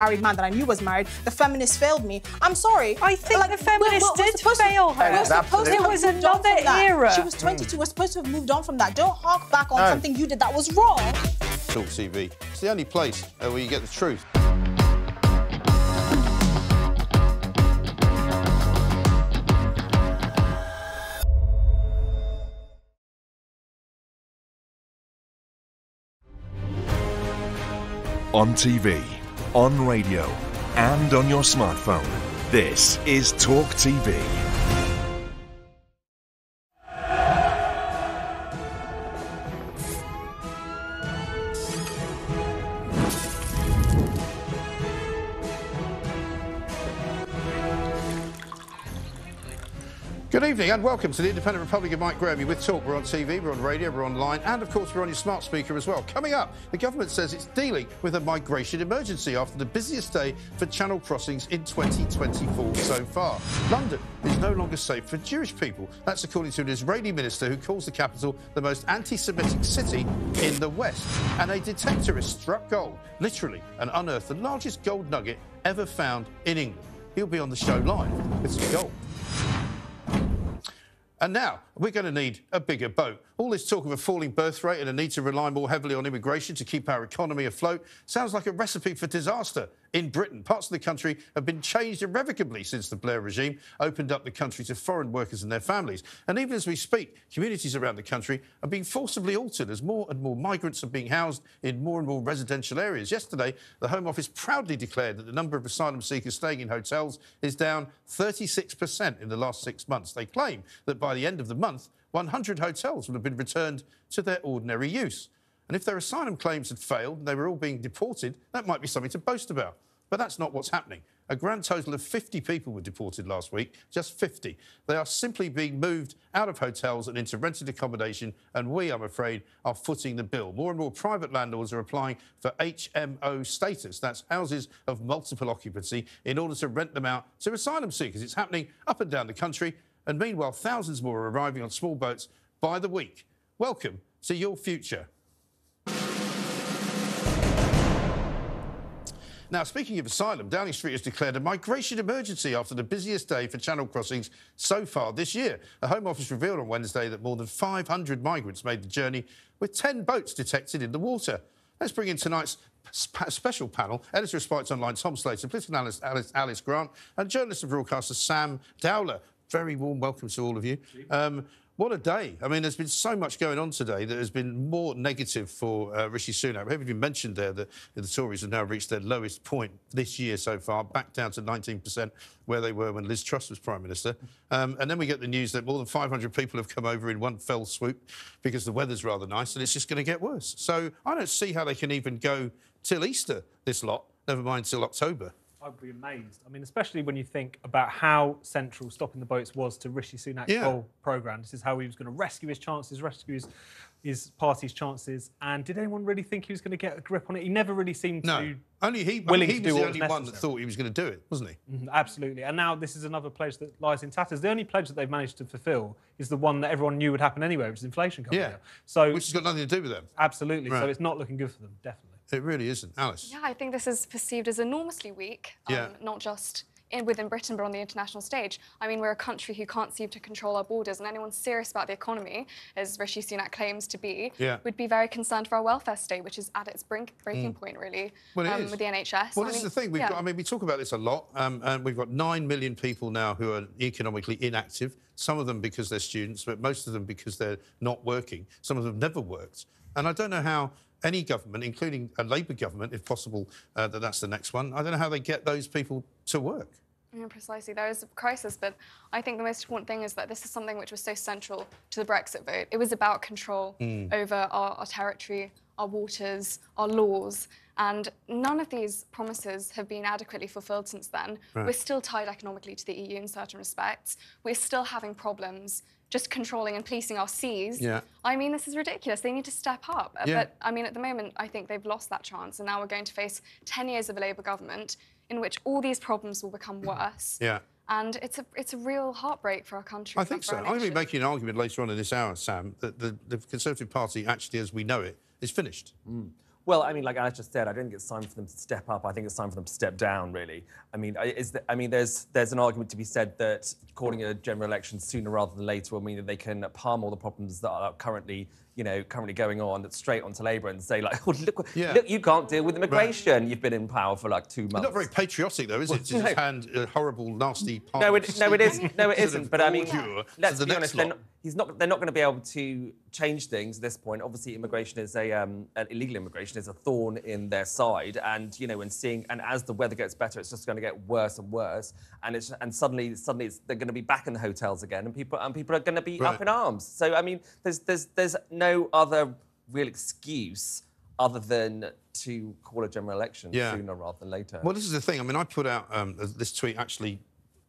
married man that I knew was married. The feminists failed me. I'm sorry. I think Like, the feminists we're- we're did supposed to- fail her. we're supposed to It have was another era. She was 22. We're supposed to have moved on from that. Don't hark back on No. something you did that was wrong. Talk TV. It's the only place uh, where you get the truth. on TV, on radio, and on your smartphone. This is Talk TV. Evening and welcome to the Independent Republic of Mike Graham. You're with Talk. We're on TV, we're on radio, we're online, and of course we're on your smart speaker as well. Coming up, the government says it's dealing with a migration emergency after the busiest day for channel crossings in 2024 so far. London is no longer safe for Jewish people. That's according to an Israeli minister who calls the capital the most anti-Semitic city in the West. And a detectorist struck gold, literally, and unearthed the largest gold nugget ever found in England. He'll be on the show live with some gold. And now we're going to need a bigger boat. All this talk of a falling birth rate and a need to rely more heavily on immigration to keep our economy afloat sounds like a recipe for disaster. In Britain, parts of the country have been changed irrevocably since the Blair regime opened up the country to foreign workers and their families. And even as we speak, communities around the country are being forcibly altered as more and more migrants are being housed in more and more residential areas. Yesterday, the Home Office proudly declared that the number of asylum seekers staying in hotels is down 36% in the last six months. They claim that by the end of the month, 100 hotels would have been returned to their ordinary use. And if their asylum claims had failed and they were all being deported, that might be something to boast about. But that's not what's happening. A grand total of 50 people were deported last week, just 50. They are simply being moved out of hotels and into rented accommodation, and we, I'm afraid, are footing the bill. More and more private landlords are applying for HMO status, that's houses of multiple occupancy, in order to rent them out to asylum seekers. It's happening up and down the country, and meanwhile, thousands more are arriving on small boats by the week. Welcome to your future. Now, speaking of asylum, Downing Street has declared a migration emergency after the busiest day for channel crossings so far this year. The Home Office revealed on Wednesday that more than 500 migrants made the journey, with 10 boats detected in the water. Let's bring in tonight's special panel. Editor of Spiked Online, Tom Slater, political analyst Alice, Alice Grant, and journalist and broadcaster Sam Dowler. Very warm welcome to all of you. Um, what a day. I mean, there's been so much going on today that has been more negative for uh, Rishi Sunak. We haven't even mentioned there that the Tories have now reached their lowest point this year so far, back down to 19% where they were when Liz Truss was Prime Minister. Um, and then we get the news that more than 500 people have come over in one fell swoop because the weather's rather nice and it's just going to get worse. So I don't see how they can even go till Easter, this lot, never mind till October. I'd be amazed. I mean, especially when you think about how central stopping the boats was to Rishi Sunak's Yeah. whole programme. This is how he was going to rescue his chances, rescue his, his party's chances. And did anyone really think he was going to get a grip on it? He never really seemed No, to. only he, willing he to was do the only was one that thought he was going to do it, wasn't he? Mhm, Absolutely. And now this is another pledge that lies in tatters. The only pledge that they've managed to fulfil is the one that everyone knew would happen anyway, which is inflation coming Yeah. down. So Which has got nothing to do with them. absolutely. Right. So it's not looking good for them, definitely. It really isn't. Alice? Yeah, I think this is perceived as enormously weak, um, Yeah. not just in, within Britain, but on the international stage. I mean, we're a country who can't seem to control our borders, and anyone serious about the economy, as Rishi Sunak claims to be, Yeah. would be very concerned for our welfare state, which is at its brink, breaking point, really, Mm. Well, it um, is. with the NHS. Well, I this is the thing. We've yeah. got, I mean, we talk about this a lot, um, and we've got nine million people now who are economically inactive. Some of them because they're students, but most of them because they're not working. Some of them never worked, and I don't know how any government, including a Labour government, if possible, uh, that that's the next one. I don't know how they get those people to work. Yeah, precisely. There is a crisis, but I think the most important thing is that this is something which was so central to the Brexit vote. It was about control Hmm. over our, our territory, our waters, our laws, and none of these promises have been adequately fulfilled since then. We're still tied economically to the EU in certain respects. We're still having problems just controlling and policing our seas. Yeah. I mean, this is ridiculous. They need to step up. Yeah. But I mean, at the moment, I think they've lost that chance, and now we're going to face 10 years of a Labour government in which all these problems will become worse. Yeah. And it's a it's a real heartbreak for our country. I think so. I'm going to be making an argument later on in this hour, Sam, that the, the Conservative Party, actually, as we know it, is finished. Mm. Well, I mean, like I just said, I don't think it's time for them to step up. I think it's time for them to step down, really. I mean, is I mean, there's there's an argument to be said that calling a general election sooner rather than later will mean that they can palm all the problems that are currently, you know, currently going on that's straight onto Labour and say like, oh, look, Yeah. look, you can't deal with immigration. You've been in power for like two months. Not very patriotic, though, is it? To no. just hand a horrible, nasty part No, it, no, it is. No, it isn't. But I mean, let's be honest. They're not, he's not. They're not going to be able to change things at this point. Obviously, immigration is a um, an illegal immigration is a thorn in their side, and you know, and seeing and as the weather gets better, it's just going to get worse and worse. And it's and suddenly, suddenly, it's, they're going to be back in the hotels again, and people and people are going to be Right. up in arms. So I mean, there's there's there's no other real excuse other than to call a general election Yeah. sooner rather than later. Well, this is the thing. I mean, I put out um, this tweet actually,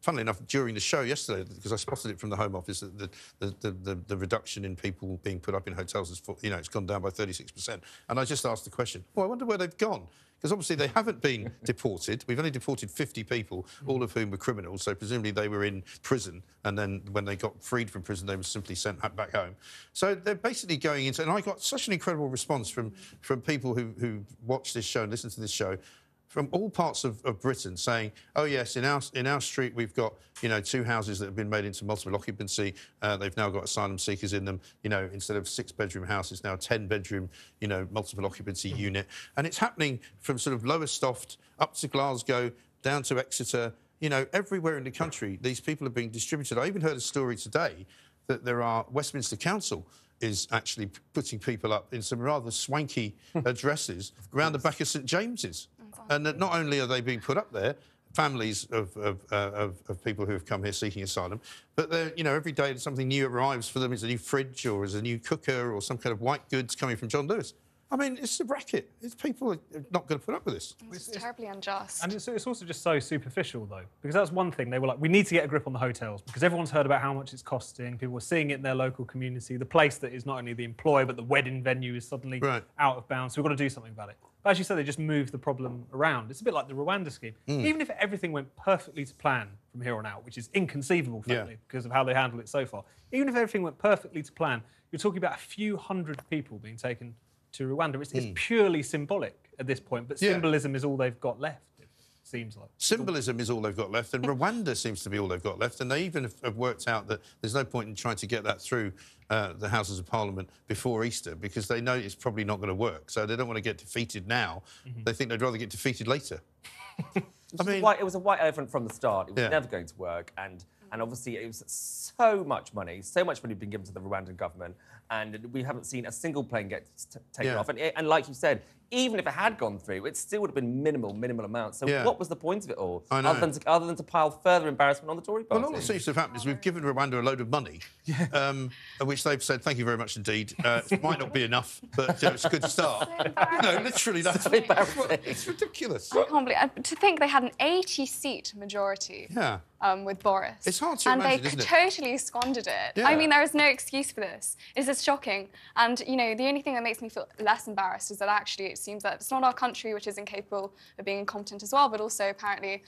funnily enough, during the show yesterday because I spotted it from the Home Office that the, the, the, the, reduction in people being put up in hotels is, you know, it's gone down by 36%. And I just asked the question, well, I wonder where they've gone. Because obviously they haven't been deported. We've only deported 50 people, all of whom were criminals. So presumably they were in prison, and then when they got freed from prison, they were simply sent back home. So they're basically going into. And I got such an incredible response from from people who who watch this show and listen to this show from all parts of, of Britain saying, oh yes, in our in our street we've got you know two houses that have been made into multiple occupancy. Uh, they've now got asylum seekers in them. You know, instead of six bedroom houses, now a ten bedroom you know multiple occupancy unit, and it's happening from sort of Lowestoft up to Glasgow, down to Exeter. You know, everywhere in the country, these people are being distributed. I even heard a story today that there are Westminster Council is actually putting people up in some rather swanky addresses around the back of St James's, and that not only are they being put up there, families of, of, uh, of, of people who have come here seeking asylum, but they're, you know every day something new arrives for them. Is a new fridge or is a new cooker or some kind of white goods coming from John Lewis. I mean, it's a racket. It's people are not going to put up with this. It's terribly unjust. And it's, it's also just so superficial, though, because that's one thing. They were like, we need to get a grip on the hotels because everyone's heard about how much it's costing. People were seeing it in their local community. The place that is not only the employer, but the wedding venue is suddenly Right. out of bounds. So we've got to do something about it. But as you said, they just moved the problem around. It's a bit like the Rwanda scheme. Mm. Even if everything went perfectly to plan from here on out, which is inconceivable, Yeah. frankly, because of how they handled it so far, even if everything went perfectly to plan, you're talking about a few hundred people being taken to Rwanda. It's, it's purely symbolic at this point, but Hmm. Yeah. symbolism is all they've got left. It seems like. Symbolism is all they've got left, and Rwanda seems to be all they've got left. And they even have worked out that there's no point in trying to get that through uh, the Houses of Parliament before Easter because they know it's probably not going to work. So they don't want to get defeated now. They think they'd rather get defeated later. I mean, white, it was a white elephant from the start. It was Yeah. never going to work, and and obviously it was so much money, so much money being given to the Rwandan government, and we haven't seen a single plane get t- taken Yeah. off. And, and like you said, even if it had gone through, it still would have been minimal, minimal amounts. So Yeah. what was the point of it all? I know. Other than to, other than to pile further embarrassment on the Tory party. Well, all that seems to have happened is we've given Rwanda a load of money, um, which they've said, thank you very much indeed. Uh, it might not be enough, but uh, it's a good start. you know, literally, that's So embarrassing. it's ridiculous. I can't believe uh, to think they had an 80 seat majority Yeah. Um, with Boris. It's hard to and imagine, they totally squandered it. Yeah. I mean, there is no excuse for this. It's just shocking. And you know, the only thing that makes me feel less embarrassed is that actually it seems that it's not our country which is incapable of being incompetent as well, but also apparently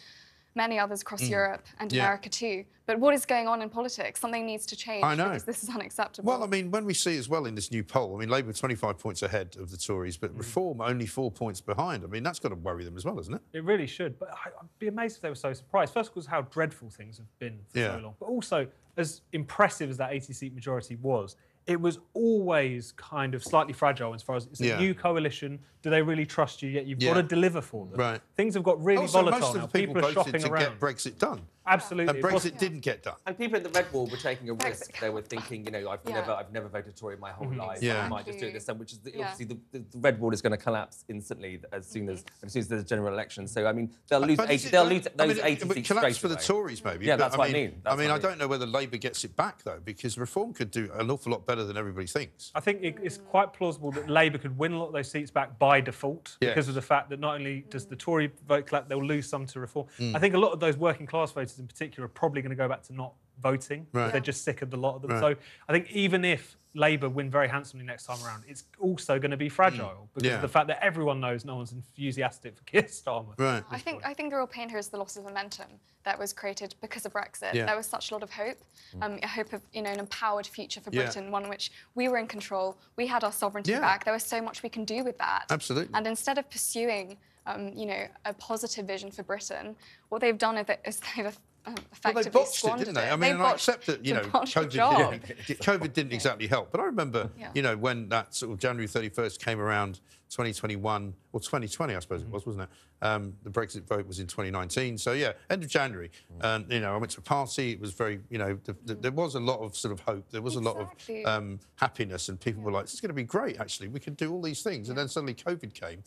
many others across Europe and Mm. Yeah. America too. But what is going on in politics? Something needs to change I know. because this is unacceptable. Well, I mean, when we see as well in this new poll, I mean, Labour 25 points ahead of the Tories, but Reform only four points behind. I mean, that's got to worry them as well, isn't it? It really should. But I- I'd be amazed if they were so surprised. First of all, how dreadful things have been for Yeah. so long. But also, as impressive as that 80 seat majority was, it was always kind of slightly fragile as far as it's a Yeah. new coalition. Do they really trust you yet? You've Yeah. got to deliver for them. Right. Things have got really also, volatile most of the people, are voted shopping to around. get Brexit done. Absolutely. And It wasn't- Brexit didn't get done. And people in the red wall were taking a risk. They were thinking, you know, I've Yeah. never, I've never voted Tory in my whole life. Mm-hmm. Yeah. I might just do Exactly. this, and which is the, Yeah. obviously the, the, the red wall is going to collapse instantly as soon as Mm-hmm. as soon as there's a general election. So I mean, they'll lose But is 80, it- they'll I- lose I those mean, 80 it would seats collapse straight for the. Tories, maybe. Yeah, but that's what I mean. mean. That's I mean, what I I don't know whether Labour gets it back though, because Reform could do an awful lot better than everybody thinks. I think it, it's quite plausible that Labour could win a lot of those seats back by default Yes. because of the fact that not only does the Tory vote collapse, they'll lose some to Reform. Mm. I think a lot of those working class voters in particular are probably going to go back to not voting. Right. They're just sick of the lot of them. Right. So I think even if Labour win very handsomely next time around, it's also going to be fragile because Yeah. of the fact that everyone knows no one's enthusiastic for Keir Starmer. Right. I think I think the real pain here is the loss of momentum that was created because of Brexit. Yeah. There was such a lot of hope, um, a hope of you know an empowered future for Yeah. Britain, one in which we were in control, we had our sovereignty Yeah. back. There was so much we can do with that. Absolutely. And instead of pursuing, um, you know, a positive vision for Britain, what they've done is they've um, Well, effectively they botched it, didn't they? I mean, and I botched accept that, you the know, COVID, job. didn't, COVID didn't exactly help. But I remember, Yeah. you know, when that sort of January 31st came around, 2021, or 2020, I suppose Mm-hmm. it was, wasn't it? Um, the Brexit vote was in 2019. So, yeah, end of January. Mm. And, you know, I went to a party. It was very, you know, the, the, there was a lot of sort of hope. There was a lot of um, happiness. And people were like, this is going to be great, actually. We can do all these things. And then suddenly COVID came.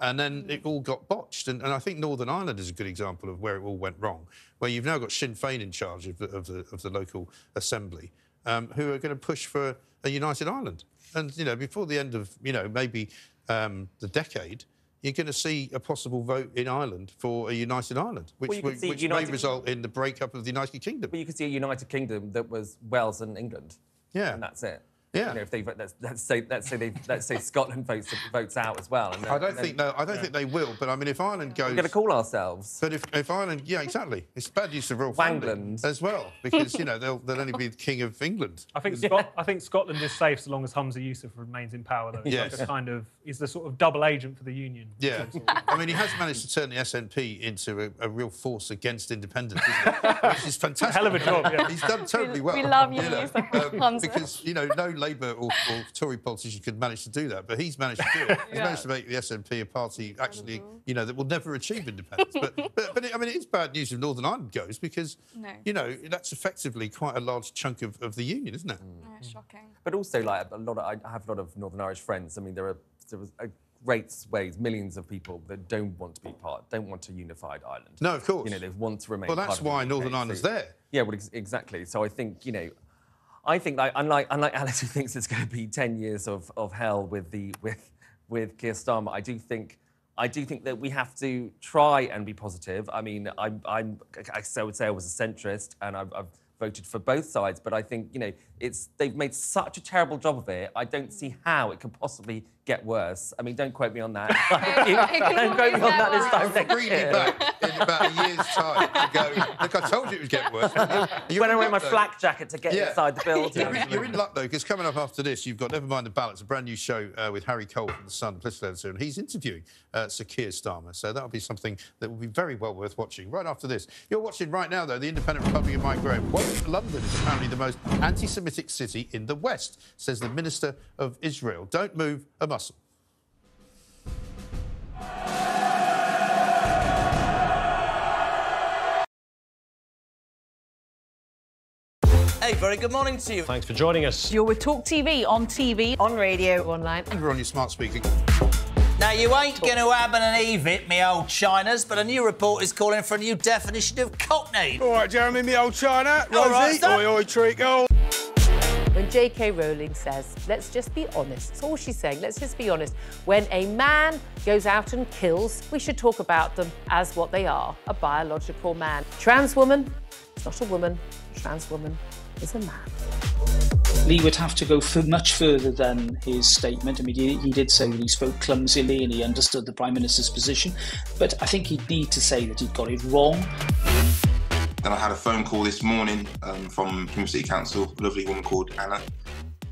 And then Mm. it all got botched. And, and I think Northern Ireland is a good example of where it all went wrong, where you've now got Sinn Féin in charge of the, of the, of the local assembly, um, who are going to push for a united Ireland. And, you know, before the end of, you know, maybe um, the decade, you're going to see a possible vote in Ireland for a united Ireland, which, Well, which united- may result in the breakup of the United Kingdom. But you could see a United Kingdom that was Wales and England. Yeah. And that's it. Yeah. You know, if they let's, let's say let's say they let's say Scotland votes votes out as well. And I don't then think no, I don't think they will. But I mean, if Ireland goes, We're going to call ourselves. But if, if Ireland, yeah, exactly, it's bad use of real family Wangland. as well, because you know they'll they'll only be the king of England. I think Scot- I think Scotland is safe so long as Humza Yousaf remains in power, though. He's Yes. like a kind of he's the sort of double agent for the union. Yeah, I mean, he has managed to turn the SNP into a, a real force against independence, isn't which is fantastic. Hell of a job, yeah. He's done terribly well. we love you, know, Yousaf um, because you know no Labour or, or Tory politician could manage to do that, but he's managed to do it. He's managed to make the SNP a party actually, mm-hmm. you know, that will never achieve independence. But but, but it, I mean, it is bad news if Northern Ireland goes because No. you know that's effectively quite a large chunk of, of the union, isn't it? Mm. Oh, it's shocking. But also, like a lot of, I have a lot of Northern Irish friends. I mean, there are there was a great swathes, millions of people that don't want to be part, don't want a unified Ireland. No, of course. You know, they want to remain. Well, part that's of the why UK, Northern Ireland's so- there. Yeah, well, ex- exactly. So I think you know, I think like unlike unlike Alice who thinks it's going to be ten years of, of hell with the with with Keir Starmer, I do think. I do think that we have to try and be positive. I mean, I'm, I'm I would say I was a centrist, and I've, I've voted for both sides. But I think you know, it's they've made such a terrible job of it. I don't see how it could possibly get worse. I mean, don't quote me on that. it can don't quote me on that get this time worse. next year. In about a year's time and go, look, I told you it would get worse. You When I wear my though. flak jacket to get inside the building. You're in, you're in luck, though, because coming up after this, you've got Never Mind the Ballots, a brand new show uh, with Harry Cole from The Sun, political editor, and he's interviewing uh, Sir Keir Starmer. So that'll be something that will be very well worth watching right after this. You're watching right now, though, the Independent Republic of Mike Graham. What London is apparently the most anti Semitic city in the West, says the Minister of Israel. Don't move a muscle. Hey, very good morning to you. Thanks for joining us. You're with Talk TV, on TV, on radio, online. You're on your smart speaker. Now, you ain't going to have an eve it, me old Chinas, but a new report is calling for a new definition of cockney. All right, Jeremy, me old China. All right, Rosie, stop. oi, oi, treacle. When J.K. Rowling says, let's just be honest, that's all she's saying, let's just be honest. When a man goes out and kills, we should talk about them as what they are a biological man. Trans woman is not a woman, trans woman is a man. Lee would have to go f- much further than his statement. I mean, he, he did say that he spoke clumsily and he understood the Prime Minister's position, but I think he'd need to say that he'd got it wrong. Then I had a phone call this morning um, from Plymouth City Council, a lovely woman called Anna.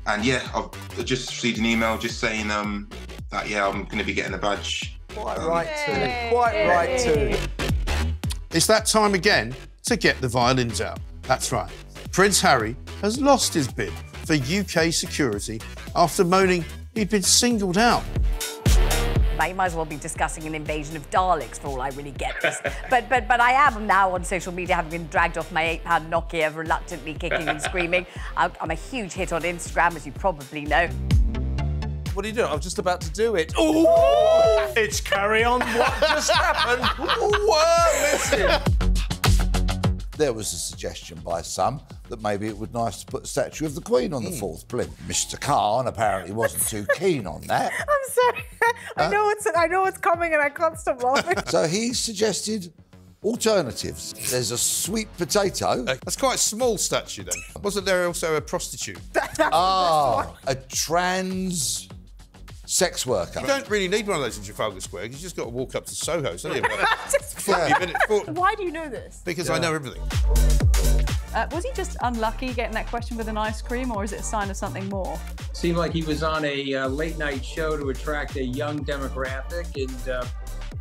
And yeah, I've just received an email just saying um, that, yeah, I'm going to be getting a badge. Quite right, too. Quite right, too. It's that time again to get the violins out. That's right. Prince Harry has lost his bid for UK security after moaning he'd been singled out. You might as well be discussing an invasion of Daleks for all I really get this. but but but I am now on social media, having been dragged off my eight-pound Nokia, reluctantly kicking and screaming. I'm I'm a huge hit on Instagram, as you probably know. What are you doing? I was just about to do it. Oh, It's carry on. what just happened? Whoa, listen. There was a suggestion by some that maybe it would be nice to put a statue of the Queen on the Hmm. fourth plinth. Mr. Khan apparently wasn't too keen on that. I'm sorry. I know it's I know it's coming, and I can't stop laughing. So he suggested Alternatives. There's a sweet potato. That's quite a small statue then. Wasn't there also a prostitute? Ah, a trans sex worker. You don't really need one of those in Trafalgar Square. You just got to walk up to Soho. It's only about 40 minutes. Why do you know this? Because I know everything. Uh, was he just unlucky getting that question with an ice cream, or is it a sign of something more? Seemed like he was on a uh, late night show to attract a young demographic, and uh,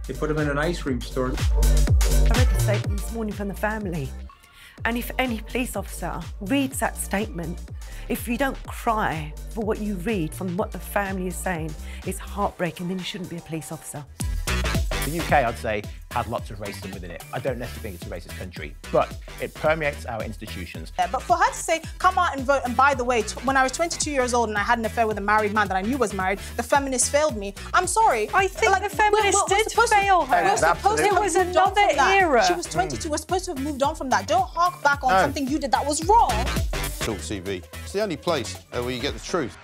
they put him in an ice cream store. I read the statement this morning from the family. And if any police officer reads that statement, if you don't cry for what you read from what the family is saying, it's heartbreaking, then you shouldn't be a police officer. The UK, I'd say, has lots of racism within it. I don't necessarily think it's a racist country, but it permeates our institutions. Yeah, but for her to say, come out and vote, and by the way, t- when I was 22 years old and I had an affair with a married man that I knew was married, the feminists failed me. I'm sorry. I think like, the feminists did supposed fail her. We're supposed to It was moved on another era. She was 22. We're supposed to have moved on from that. Don't hark back on No. something you did that was wrong. Talk TV. It's the only place uh, where you get the truth.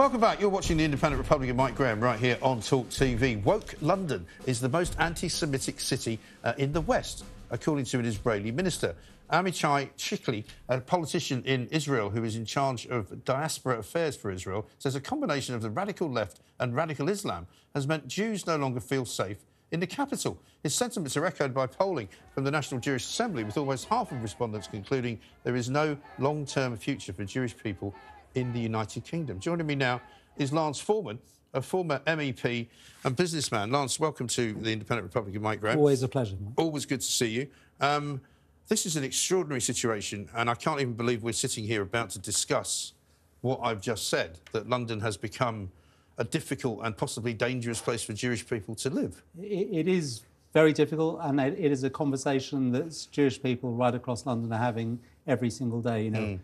Welcome back. You're watching the Independent Republic of Mike Graham right here on Talk TV. Woke London is the most anti-Semitic city uh, in the West, according to an Israeli minister. Amichai Chikli, a politician in Israel who is in charge of diaspora affairs for Israel, says a combination of the radical left and radical Islam has meant Jews no longer feel safe in the capital. His sentiments are echoed by polling from the National Jewish Assembly, with almost half of respondents concluding there is no long term future for Jewish people in the United Kingdom. Joining me now is Lance Forman, a former MEP and businessman. Lance, welcome to the Independent Republic of Mike Graham. Always a pleasure. Mike. Always good to see you. Um, this is an extraordinary situation, and I can't even believe we're sitting here about to discuss what I've just said that London has become a difficult and possibly dangerous place for Jewish people to live. It, is very difficult, and it, it is a conversation that Jewish people right across London are having every single day. You know, Mm.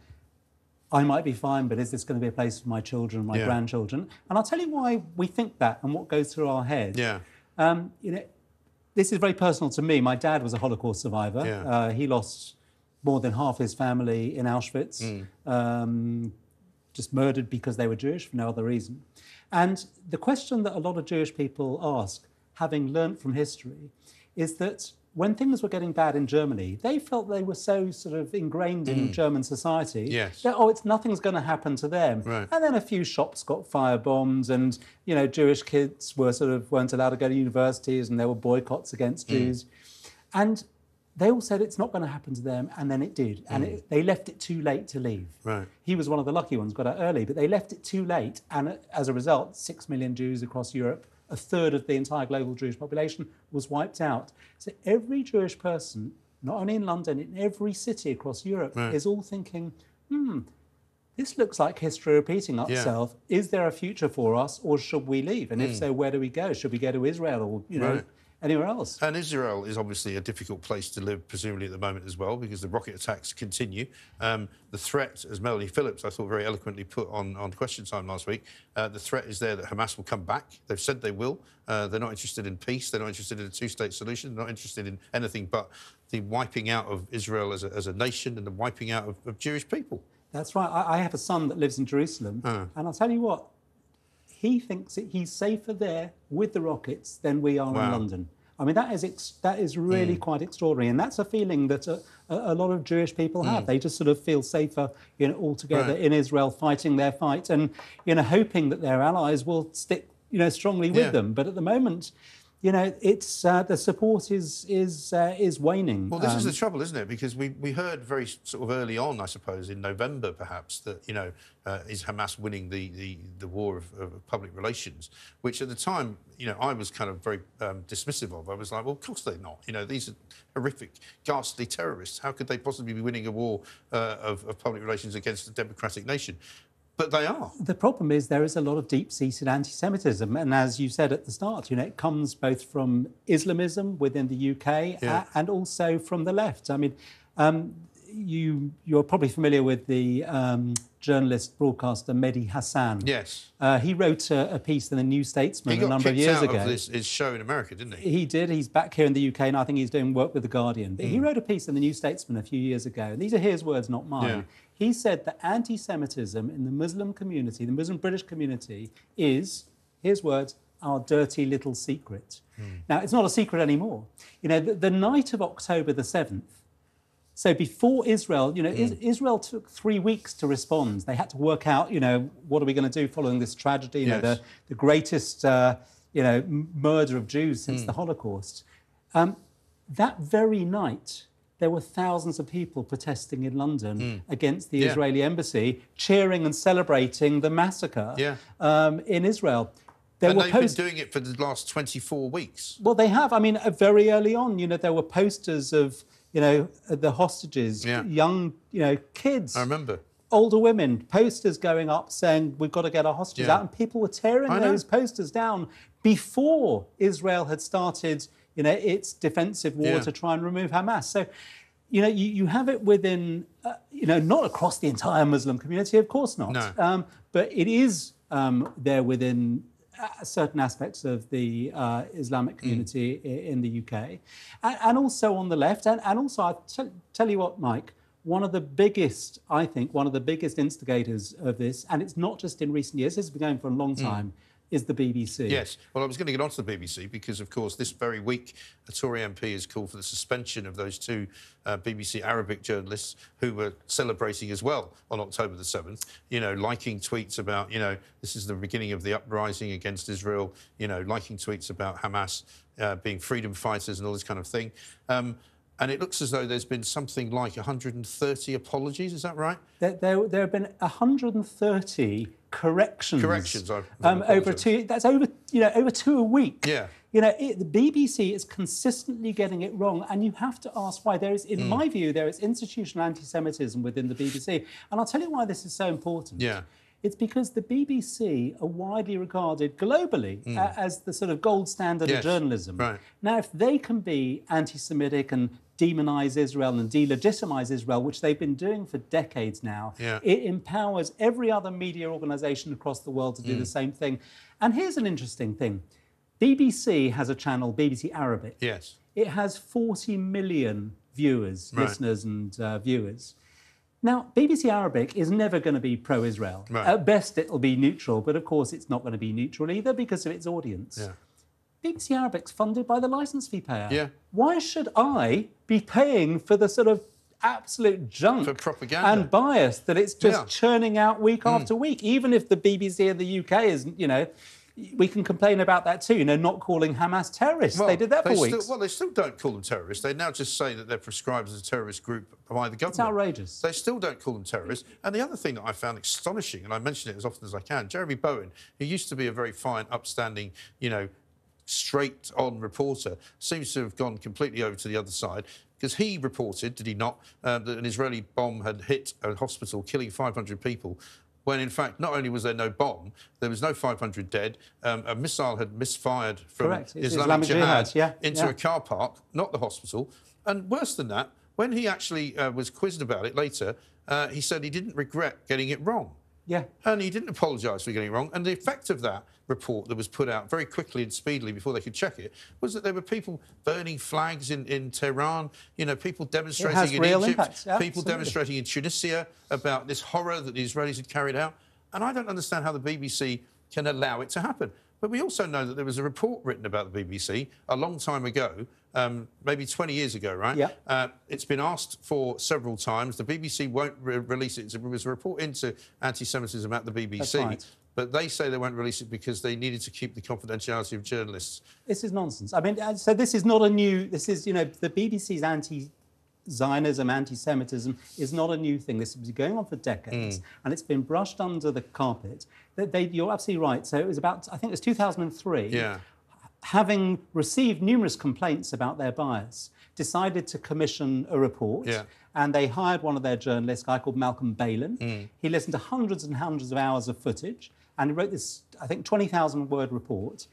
I might be fine, but is this going to be a place for my children, my Yeah. grandchildren? And I'll tell you why we think that and what goes through our head. Yeah. Um, you know, this is very personal to me. My dad was a Holocaust survivor. Yeah. Uh, he lost more than half his family in Auschwitz, Mm. um, just murdered because they were Jewish for no other reason. And the question that a lot of Jewish people ask, having learnt from history, is that when things were getting bad in Germany, they felt they were so sort of ingrained in Mm. German society Yes. that, oh, it's nothing's going to happen to them. Right. And then a few shops got firebombed, and you know, Jewish kids were sort of weren't allowed to go to universities, and there were boycotts against Mm. Jews. And they all said it's not going to happen to them, and then it did. And Mm. it, they left it too late to leave. Right. He was one of the lucky ones, got out early, but they left it too late. And uh, as a result, six million Jews across Europe, a third of the entire global Jewish population, was wiped out. So every Jewish person, not only in London, in every city across Europe, Right. is all thinking, hmm, this looks like history repeating Yeah. itself. Is there a future for us, or should we leave? And if Mm. so, where do we go? Should we go to Israel or you know Right. Anywhere else? And Israel is obviously a difficult place to live, presumably at the moment as well, because the rocket attacks continue. Um, the threat, as Melanie Phillips, I thought very eloquently put on, on Question Time last week, uh, the threat is there that Hamas will come back. They've said they will. Uh, they're not interested in peace. They're not interested in a two-state solution. They're not interested in anything but the wiping out of Israel as a, as a nation and the wiping out of, of Jewish people. That's right. I, I have a son that lives in Jerusalem, Ah. and I'll tell you what, he thinks that he's safer there with the rockets than we are in London. I mean, that is ex- that is really Mm. quite extraordinary, and that's a feeling that a, a, lot of Jewish people have. Mm. They just sort of feel safer, you know, all together Right. in Israel, fighting their fight, and you know, hoping that their allies will stick, you know, strongly with Yeah. them. But at the moment, you know, it's uh, the support is is uh, is waning. Well, this is Um, the trouble, isn't it? Because we, we heard very sort of early on, I suppose, in November perhaps, that, you know, uh, is Hamas winning the, the, the war of, of public relations, which at the time, you know, I was kind of very um, dismissive of. I was like, well, of course they're not. You know, these are horrific, ghastly terrorists. How could they possibly be winning a war uh, of, of public relations against a democratic nation? But they are. The problem is there is a lot of deep-seated anti-Semitism, and as you said at the start, you know, it comes both from Islamism within the UK Yeah. a- and also from the left. I mean, um, you you're probably familiar with the um, journalist broadcaster Mehdi Hasan. Yes. Uh, he wrote a, a piece in the New Statesman a number of years out ago. of this, his show in America, didn't he? He did. He's back here in the UK, and I think he's doing work with the Guardian. But he Mm. wrote a piece in the New Statesman a few years ago, and these are his words, not mine. Yeah. He said that anti-Semitism in the Muslim community, the Muslim British community, is his words, our dirty little secret. Now, it's not a secret anymore. You know, the, the night of October the 7th, so before Israel, you know, Is- Israel took three weeks to respond. They had to work out, you know, what are we going to do following this tragedy? You know, the, the greatest, uh, you know, murder of Jews since Mm. the Holocaust. Um, that very night, there were thousands of people protesting in London against the Mm. Yeah. Israeli embassy, cheering and celebrating the massacre Yeah. um, in Israel. There and were they've post- been doing it for the last 24 weeks. well, they have. I mean, uh, very early on, you know, there were posters of, you know, the hostages, Yeah. young, you know, kids. I remember. Older women, posters going up saying, we've got to get our hostages Yeah. out. And people were tearing I know. those posters down before Israel had started, you know, its defensive war Yeah. to try and remove Hamas. So, you know, you, you have it within, uh, you know, not across the entire Muslim community, of course not. No. Um, but it is um, there within certain aspects of the uh, Islamic community i- in the UK, and, and also on the left. And, and also, I'll tell- tell you what, Mike, one of the biggest, I think, one of the biggest instigators of this, and it's not just in recent years, this has been going for a long Mm. Is the BBC. Yes. Well, I was going to get on to the BBC because, of course, this very week, a Tory MP has called for the suspension of those two uh, BBC Arabic journalists who were celebrating as well on October the 7th, you know, liking tweets about, you know, this is the beginning of the uprising against Israel, you know, liking tweets about Hamas uh, being freedom fighters and all this kind of thing. Um, and it looks as though there's been something like 130 apologies, is that right? There, there, there have been 130 corrections. Corrections, um, over two. That's over, you know, over two a week. Yeah. You know, it, the BBC is consistently getting it wrong, and you have to ask why. There is, in Mm. my view, there is institutional anti-Semitism within the BBC, and I'll tell you why this is so important. Yeah. It's because the BBC are widely regarded globally Mm. a- as the sort of gold standard Yes, of journalism. right. Now, if they can be anti Semitic and demonize Israel and delegitimize Israel, which they've been doing for decades now, Yeah. it empowers every other media organization across the world to do Mm. the same thing. And here's an interesting thing BBC has a channel, BBC Arabic. Yes. It has 40 million viewers, Right. listeners, and uh, viewers. Now, BBC Arabic is never going to be pro Israel. Right. At best, it'll be neutral, but of course, it's not going to be neutral either because of its audience. Yeah. BBC Arabic's funded by the license fee payer. Yeah. Why should I be paying for the sort of absolute junk For propaganda. and bias that it's just Yeah. churning out week hmm. after week? Even if the BBC in the UK is, you know, we can complain about that too. You know, not calling Hamas terrorists. they did that for they weeks. Still, well, they still don't call them terrorists. They now just say that they're prescribed as a terrorist group by the government. It's outrageous. They still don't call them terrorists. And the other thing that I found astonishing, and I mention it as often as I can, Jeremy Bowen, who used to be a very fine, upstanding, you know, straight on reporter, seems to have gone completely over to the other side. Because he reported, did he not, uh, that an Israeli bomb had hit a hospital, killing 500 people, when in fact not only was there no bomb, there was no 500 dead. Um, a missile had misfired from. Islamic, Islamic Jihad, Jihad, yeah, into yeah. a car park, not the hospital. And worse than that, when he actually uh, was quizzed about it later, uh, he said he didn't regret getting it wrong. Yeah. And he didn't apologise for getting it wrong. And the effect of that report that was put out very quickly and speedily before they could check it was that there were people burning flags in, in Tehran, you know, people demonstrating in Egypt, people absolutely. demonstrating in Tunisia about this horror that the Israelis had carried out. And I don't understand how the BBC can allow it to happen. But we also know that there was a report written about the BBC a long time ago, um, maybe 20 years ago, right? Yeah. Uh, it's been asked for several times. The BBC won't re- release it. It was a report into anti-Semitism at the BBC, right. but they say they won't release it because they needed to keep the confidentiality of journalists. This is nonsense. I mean, uh, so this is not a new. This is, you know, the BBC's anti-Zionism, anti-Semitism is not a new thing. This has been going on for decades, Mm. and it's been brushed under the carpet. They, they, you're absolutely right. So it was about, I think it was 2003. Yeah. Having received numerous complaints about their bias, decided to commission a report. Yeah. And they hired one of their journalists, a guy called Malcolm Balen. Mm. He listened to hundreds and hundreds of hours of footage, and he wrote this, I think, 20,000 word report.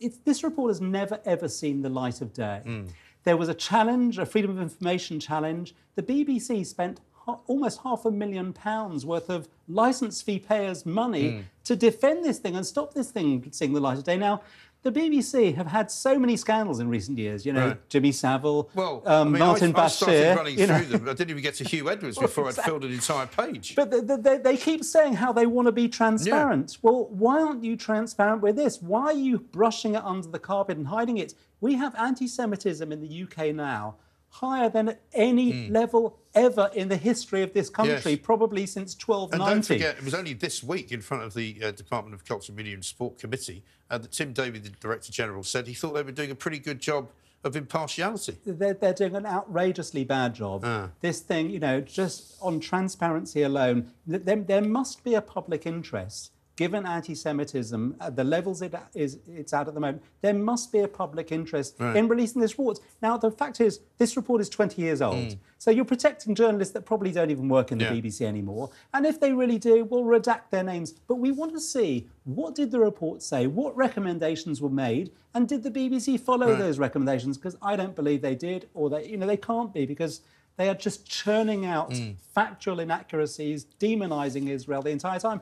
It's, this report has never, ever seen the light of day. Mm. There was a challenge, a Freedom of Information challenge. The BBC spent almost half a million pounds worth of license fee payers' money Mm. To defend this thing and stop this thing seeing the light of day. Now, the BBC have had so many scandals in recent years. You know, Right. Jimmy Savile, Well, um, I mean, Martin I, I started Bashir. running you know. through them. I didn't even get to Huw Edwards Well, before exactly. I'd filled an entire page. But they, they, they keep saying how they want to be transparent. Well, why aren't you transparent with this? Why are you brushing it under the carpet and hiding it? We have anti Semitism in the UK now higher than at any level ever in the history of this country. Yes. probably since 1290. And don't forget, it was only this week in front of the uh, Department of Culture, Media and Sport Committee uh, that Tim Davie, the Director General, said he thought they were doing a pretty good job of impartiality. they're, they're doing an outrageously bad job. This thing, you know, just on transparency alone, th- there, there must be a public interest. Given anti-Semitism at the levels it is it's at at the moment, there must be a public interest Right. in releasing this report. Now, the fact is, this report is 20 years old, Mm. so you're protecting journalists that probably don't even work in the Yeah. BBC anymore. And if they really do, we'll redact their names. But we want to see what did the report say, what recommendations were made, and did the BBC follow Right. those recommendations? Because I don't believe they did, or they, you know, they can't be because they are just churning out Mm. factual inaccuracies, demonising Israel the entire time.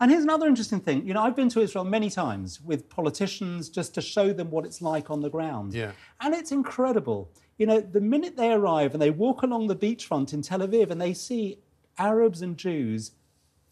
And here's another interesting thing. You know, I've been to Israel many times with politicians just to show them what it's like on the ground. Yeah. And it's incredible. You know, the minute they arrive and they walk along the beachfront in Tel Aviv and they see Arabs and Jews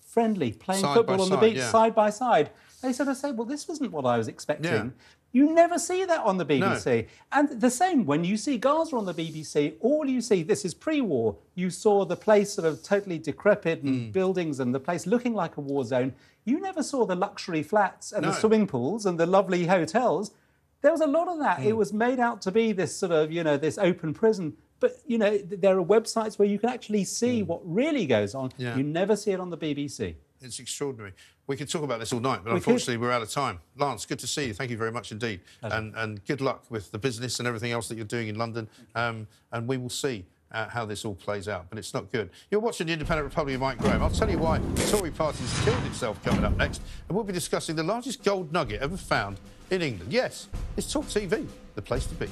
friendly, playing Side football on the beach yeah. side by side, they sort of say, well, this wasn't what I was expecting. Yeah. You never see that on the BBC. And the same when you see Gaza on the BBC, all you see, this is pre war, you saw the place sort of totally decrepit and buildings and the place looking like a war zone. You never saw the luxury flats and the swimming pools and the lovely hotels. There was a lot of that. It Hmm. was made out to be this sort of, you know, this open prison. But, you know, there are websites where you can actually see what really goes on. Yeah. You never see it on the BBC. It's extraordinary. We could talk about this all night, but We could. unfortunately, we're out of time. Lance, good to see you. Thank you very much indeed. And, and good luck with the business and everything else that you're doing in London. Um, and we will see uh, how this all plays out. But it's not good. You're watching the Independent Republic of Mike Graham. I'll tell you why the Tory party's killed itself coming up next. And we'll be discussing the largest gold nugget ever found in England. Yes, it's Talk TV, the place to be.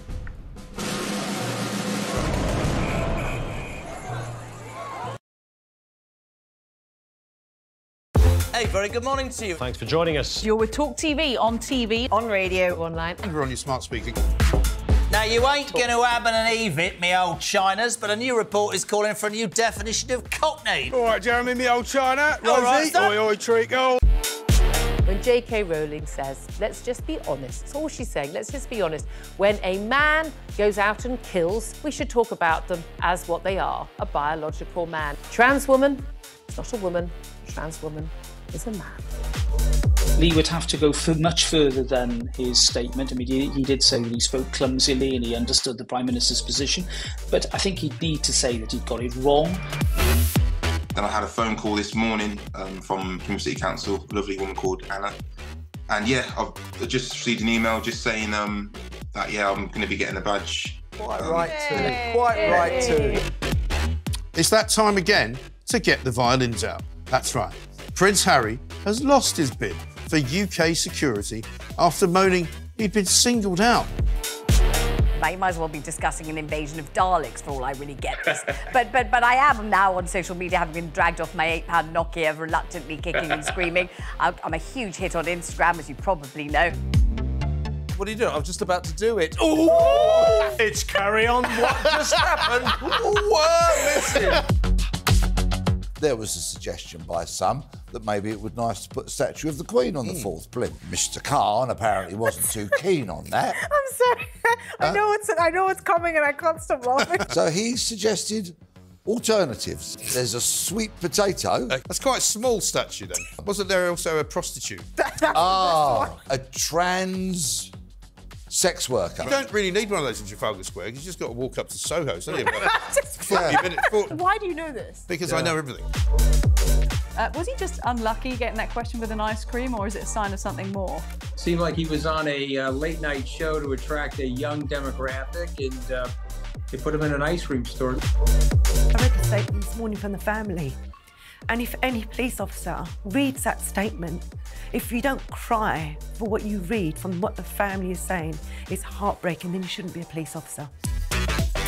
Hey, very good morning to you. Thanks for joining us. You're with Talk TV, on TV, on radio, online. You're on your smart speaker. Now, you ain't going to have and eve it, me old Chinas, but a new report is calling for a new definition of cockney. All right, Jeremy, me old China. All right, Rosie, sir. oi, oi, treacle. When J.K. Rowling says, let's just be honest, that's all she's saying, let's just be honest. When a man goes out and kills, we should talk about them as what they are a biological man. Trans woman, it's not a woman, trans woman is a man. Lee would have to go f- much further than his statement. I mean, he, he did say that he spoke clumsily and he understood the Prime Minister's position, but I think he'd need to say that he'd got it wrong. Then I had a phone call this morning um, from Plymouth City Council, a lovely woman called Anna. And yeah, I've just received an email just saying um, that, yeah, I'm going to be getting a badge. Quite right too. Quite right too. It's that time again to get the violins out. That's right. Prince Harry has lost his bid for UK security after moaning he'd been singled out. You might as well be discussing an invasion of Daleks for all I really get this. but but but I am now on social media, having been dragged off my eight-pound Nokia, reluctantly kicking and screaming. I'm I'm a huge hit on Instagram, as you probably know. What are you doing? I was just about to do it. Oh, it's carry on. What just happened? Whoa, missing. There was a suggestion by some that maybe it would be nice to put a statue of the Queen Hmm. on the fourth plinth. Mr. Khan apparently wasn't too keen on that. I'm sorry. I know it's I know it's coming and I can't stop laughing. So he suggested alternatives. There's a sweet potato. That's quite a small statue then. Wasn't there also a prostitute? Ah, a trans sex worker. You don't really need one of those in Trafalgar Square. You just got to walk up to Soho. It's only about 40 minutes. Why do you know this? Because I know everything. Uh, was he just unlucky getting that question with an ice cream, or is it a sign of something more? Seemed like he was on a uh, late night show to attract a young demographic, and uh, they put him in an ice cream store. I read the statement this morning from the family. And if any police officer reads that statement, if you don't cry for what you read from what the family is saying, it's heartbreaking, then you shouldn't be a police officer.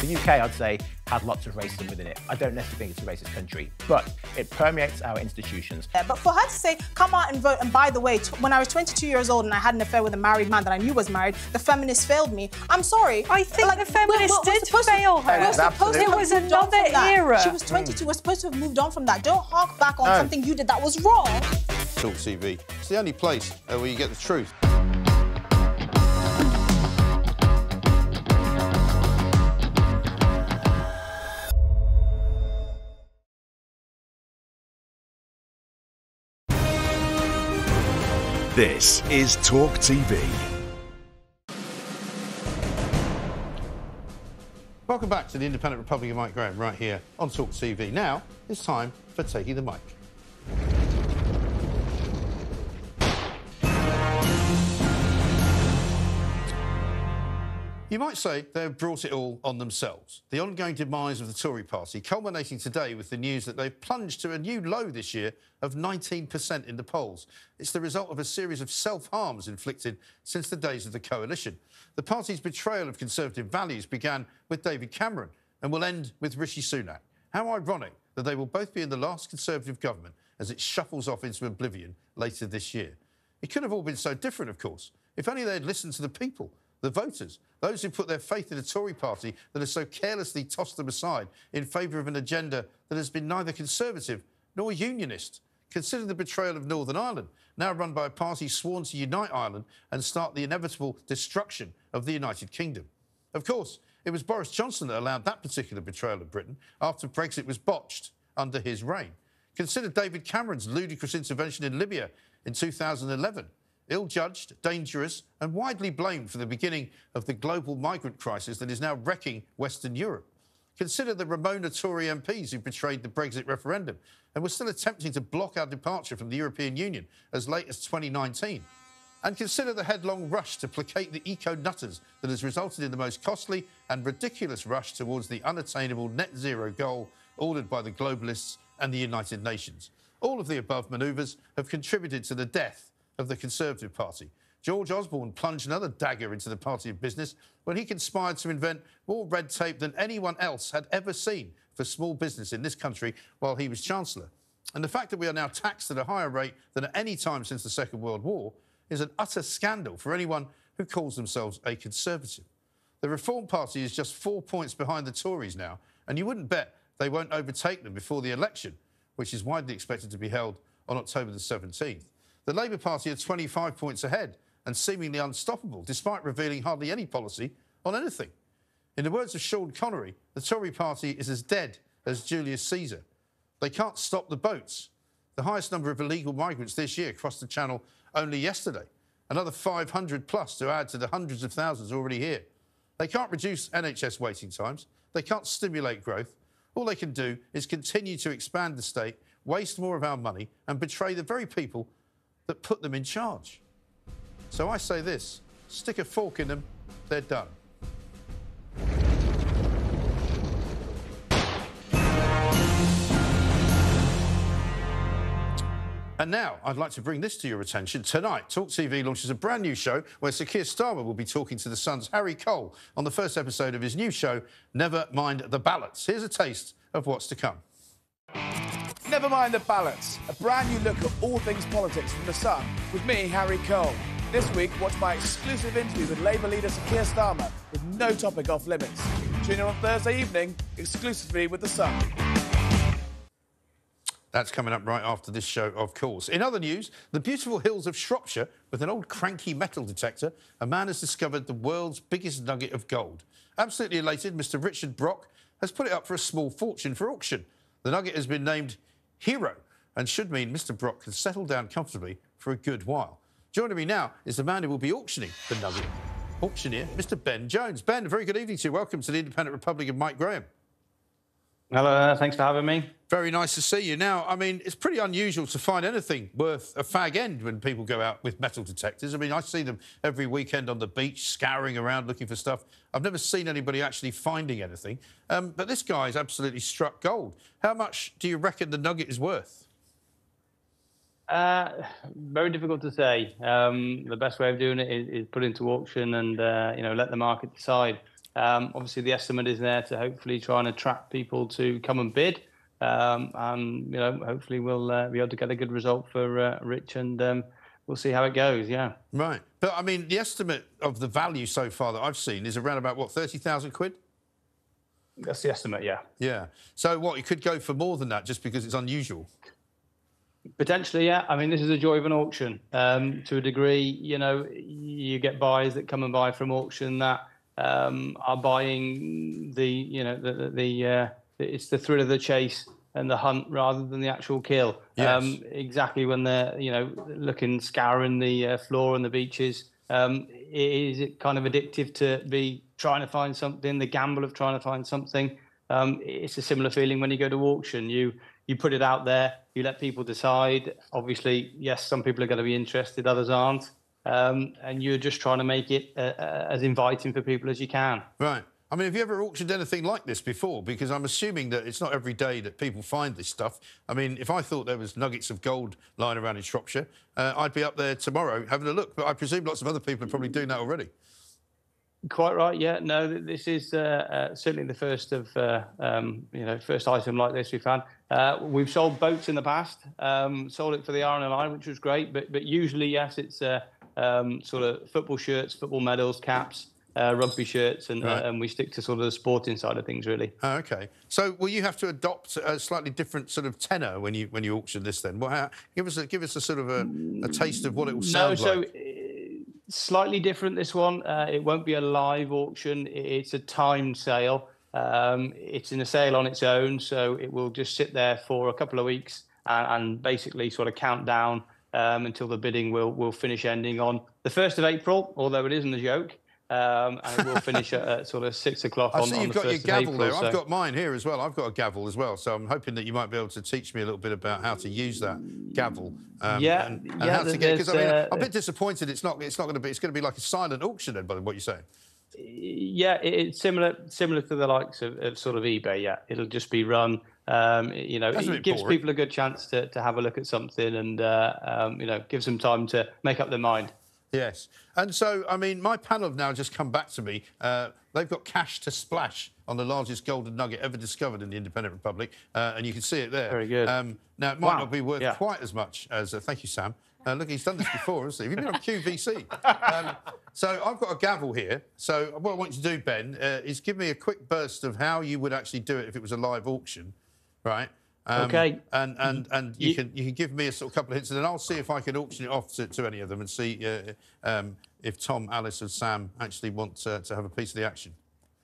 The UK, I'd say, has lots of racism within it. I don't necessarily think it's a racist country, but it permeates our institutions. Yeah, but for her to say, come out and vote, and by the way, t- when I was 22 years old and I had an affair with a married man that I knew was married, the feminists failed me. I'm sorry. I think like, the feminists did fail her. We're supposed to It was moved on another that. era. She was 22. We're supposed to have moved on from that. Don't hark back on No. something you did that was wrong. Talk TV. It's the only place uh, where you get the truth. This is Talk TV. Welcome back to the Independent Republic of Mike Graham right here on Talk TV. Now it's time for Taking the Mic. You might say they have brought it all on themselves. The ongoing demise of the Tory party, culminating today with the news that they've plunged to a new low this year of 19% in the polls. It's the result of a series of self harms inflicted since the days of the coalition. The party's betrayal of Conservative values began with David Cameron and will end with Rishi Sunak. How ironic that they will both be in the last Conservative government as it shuffles off into oblivion later this year. It could have all been so different, of course, if only they had listened to the people, the voters, those who put their faith in a Tory party that has so carelessly tossed them aside in favour of an agenda that has been neither Conservative nor Unionist. Consider the betrayal of Northern Ireland, now run by a party sworn to unite Ireland and start the inevitable destruction of the United Kingdom. Of course, it was Boris Johnson that allowed that particular betrayal of Britain after Brexit was botched under his reign. Consider David Cameron's ludicrous intervention in Libya in 2011. Ill judged, dangerous, and widely blamed for the beginning of the global migrant crisis that is now wrecking Western Europe. Consider the Remoaner Tory MPs who betrayed the Brexit referendum and were still attempting to block our departure from the European Union as late as 2019. And consider the headlong rush to placate the eco nutters that has resulted in the most costly and ridiculous rush towards the unattainable net zero goal ordered by the globalists and the United Nations. All of the above manoeuvres have contributed to the death of the Conservative Party. George Osborne plunged another dagger into the party of business when he conspired to invent more red tape than anyone else had ever seen for small business in this country while he was Chancellor. And the fact that we are now taxed at a higher rate than at any time since the Second World War is an utter scandal for anyone who calls themselves a Conservative. The Reform Party is just four points behind the Tories now, and you wouldn't bet they won't overtake them before the election, which is widely expected to be held on October the 17th. The Labour Party are 25 points ahead and seemingly unstoppable, despite revealing hardly any policy on anything. In the words of Sean Connery, the Tory party is as dead as Julius Caesar. They can't stop the boats. The highest number of illegal migrants this year crossed the Channel only yesterday. Another 500 plus to add to the hundreds of thousands already here. They can't reduce NHS waiting times. They can't stimulate growth. All they can do is continue to expand the state, waste more of our money, and betray the very people that put them in charge. So I say this stick a fork in them, they're done. And now I'd like to bring this to your attention. Tonight, Talk TV launches a brand new show where Sir Starmer will be talking to the Sun's Harry Cole on the first episode of his new show, Never Mind the Ballots. Here's a taste of what's to come. Never mind the ballots. A brand new look at all things politics from The Sun with me, Harry Cole. This week, watch my exclusive interview with Labour leader Sir Keir Starmer with no topic off limits. Tune in on Thursday evening, exclusively with The Sun. That's coming up right after this show, of course. In other news, the beautiful hills of Shropshire, with an old cranky metal detector, a man has discovered the world's biggest nugget of gold. Absolutely elated, Mr. Richard Brock has put it up for a small fortune for auction. The nugget has been named Hero and should mean Mr. Brock can settle down comfortably for a good while. Joining me now is the man who will be auctioning the nugget, auctioneer, Mr. Ben Jones. Ben, very good evening to you. Welcome to the Independent Republic of Mike Graham. Hello, thanks for having me. Very nice to see you. Now, I mean, it's pretty unusual to find anything worth a fag end when people go out with metal detectors. I mean, I see them every weekend on the beach, scouring around looking for stuff. I've never seen anybody actually finding anything. Um, but this guy's absolutely struck gold. How much do you reckon the nugget is worth? Uh, very difficult to say. Um, the best way of doing it is, is put into auction and uh, you know let the market decide. Um, obviously, the estimate is there to hopefully try and attract people to come and bid. Um, and you know, hopefully, we'll uh, be able to get a good result for uh, Rich, and um, we'll see how it goes. Yeah. Right. But I mean, the estimate of the value so far that I've seen is around about what thirty thousand quid. That's the estimate. Yeah. Yeah. So what? It could go for more than that just because it's unusual. Potentially, yeah. I mean, this is the joy of an auction. Um, to a degree, you know, you get buyers that come and buy from auction that um, are buying the, you know, the the, the uh, it's the thrill of the chase and the hunt rather than the actual kill. Yes. Um, exactly when they're, you know, looking, scouring the uh, floor and the beaches. Um, it is kind of addictive to be trying to find something, the gamble of trying to find something. Um, it's a similar feeling when you go to auction. You you put it out there, you let people decide. Obviously, yes, some people are going to be interested, others aren't, um, and you're just trying to make it uh, uh, as inviting for people as you can. Right. I mean, have you ever auctioned anything like this before? Because I'm assuming that it's not every day that people find this stuff. I mean, if I thought there was nuggets of gold lying around in Shropshire, uh, I'd be up there tomorrow having a look. But I presume lots of other people are probably doing that already. Quite right. Yeah. No, this is uh, uh, certainly the first of uh, um, you know first item like this we've had. Uh, we've sold boats in the past. Um, sold it for the RNLI, which was great. But but usually yes, it's uh, um, sort of football shirts, football medals, caps, uh, rugby shirts, and Right. and we stick to sort of the sporting side of things really. Oh, okay. So will you have to adopt a slightly different sort of tenor when you when you auction this? Then, well, how, give us a give us a sort of a, a taste of what it will No, sound so like. uh, slightly different this one. Uh, it won't be a live auction. It's a timed sale. Um, it's in a sale on its own, so it will just sit there for a couple of weeks and, and basically sort of count down um, until the bidding will will finish ending on the first of April. Although it isn't a joke, um, and we'll finish at, at sort of six o'clock I on, see you've the got your gavel April. there. so- I've got mine here as well. I've got a gavel as well. So I'm hoping that you might be able to teach me a little bit about how to use that gavel. um, Yeah, and, and yeah, how to get because I mean, uh, I'm a bit disappointed. It's not. It's not going to be. It's going to be like a silent auction then, by what you're saying. Yeah, it- it's similar similar to the likes of, of sort of eBay. Yeah, it'll just be run. Um, you know, That's it gives boring. people a good chance to, to have a look at something and uh, um, you know gives them time to make up their mind. Yes. And so, I mean, my panel have now just come back to me. Uh, they've got cash to splash on the largest golden nugget ever discovered in the independent republic, uh, and you can see it there. Very good. Um, now, it might Wow. not be worth Yeah. quite as much as. Uh, thank you, Sam. Uh, look, he's done this before, hasn't he? Have you been on QVC? Um, so I've got a gavel here. So what I want you to do, Ben, uh, is give me a quick burst of how you would actually do it if it was a live auction, right? Um, Okay. And and and you, You- can you can give me a sort of couple of hints, and then I'll see if I can auction it off to, to any of them and see uh, um, if Tom, Alice, and Sam actually want to, to have a piece of the action.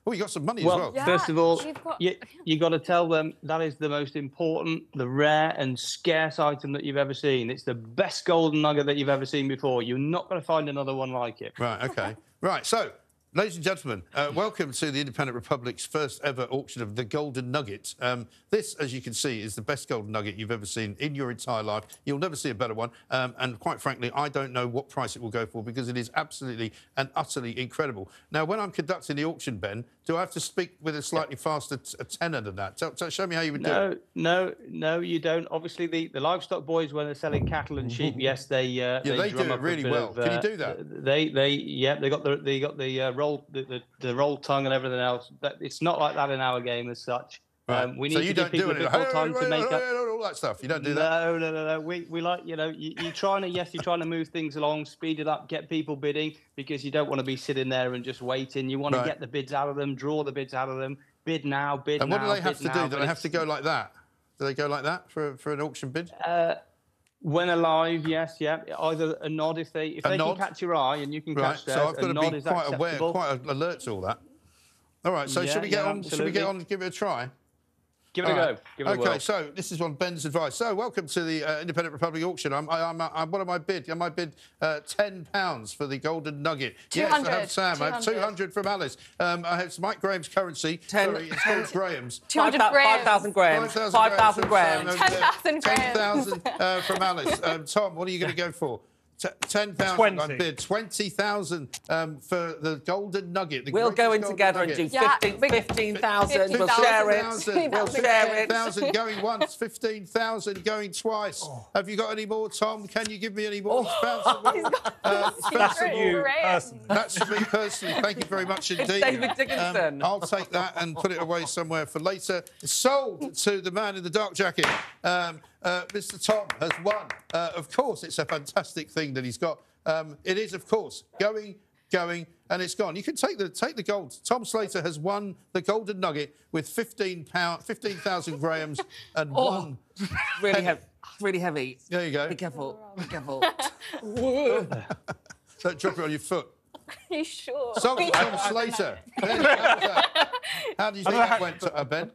Oh, you got some money Well, as well. first of all, you've got- you, you got to tell them that is the most important, the rare and scarce item that you've ever seen. It's the best golden nugget that you've ever seen before. You're not going to find another one like it. Right. Okay. right. So, ladies and gentlemen, uh, welcome to the Independent Republic's first ever auction of the Golden Nugget. Um, this, as you can see, is the best golden nugget you've ever seen in your entire life. You'll never see a better one. Um, and quite frankly, I don't know what price it will go for because it is absolutely and utterly incredible. Now, when I'm conducting the auction, Ben, do I have to speak with a slightly faster tenor than that? Tell, tell, show me how you would do No, it. no, no, you don't. Obviously, the, the livestock boys, when they're selling cattle and sheep, yes, they uh, Yeah, they drum do it really well. of, Can you uh, do that? They, they, yeah, they got the they got the uh, roll the, the, the roll tongue and everything else. That it's not like that in our game as such. Right. Um, we need so you give don't do people a it. bit Hey, more time to make up. all that stuff. You don't do that. No, no, no, no. We, we like, you know, you, you're trying to, yes, you're trying to move things along, speed it up, get people bidding because you don't want to be sitting there and just waiting. You want Right. to get the bids out of them, draw the bids out of them, bid now, bid And now. what do they have to now, do? Do they have to go like that? Do they go like that for, for an auction bid? Uh, when alive, yes, yeah. Either a nod if they if A they nod? can catch your eye and you can Right, catch theirs. so I've got a to nod be is quite aware, quite alert to all that. All right, so Yeah, should we get yeah, on? Should we get on? and Give it a try. Give it a All go. Give it a okay, whirl. so this is on Ben's advice. So welcome to the uh, Independent Republic auction. I'm, I, I'm, I'm, what am I bid? Am I bid uh, ten pounds for the golden nugget? Yes, I have Sam. I have 200. from Alice. Um, I have Mike Graham's currency. Ten- Sorry, it's George Graham's. 200 Five grams. 5,000 grams. 5,000 5,000 grams. from Sam, and, uh, 10,000 grams. 10,000 uh, from Alice. Um, Tom, what are you going to go for? T- 10,000. 20. I bid 20,000 um, for the Golden Nugget. the We'll go in golden together and nugget. do Yeah, 15 big- 15,000. We'll share it. 15,000. We'll share it. 15,000 going once, 15,000 going twice. Oh. Have you got any more, Tom? Can you give me any more? Bounce it with- uh, That's for you personally. That's for me personally. Thank you very much indeed. David Dickinson. Um, I'll take that and put it away somewhere for later. Sold to the man in the dark jacket. Um, uh, Mr. Tom has won. Uh, of course, it's a fantastic thing that he's got. Um, it is, of course, going, going, and it's gone. You can take the take the gold. Tom Slater has won the golden nugget with 15 pound, 15,000 grams and Oh, one. Really penny. heavy. Really heavy. There you go. Be careful. Be careful. Don't drop it on your foot. you sure? Sold to Tom Slater. There you go. How do you think that went, to, uh, Ben?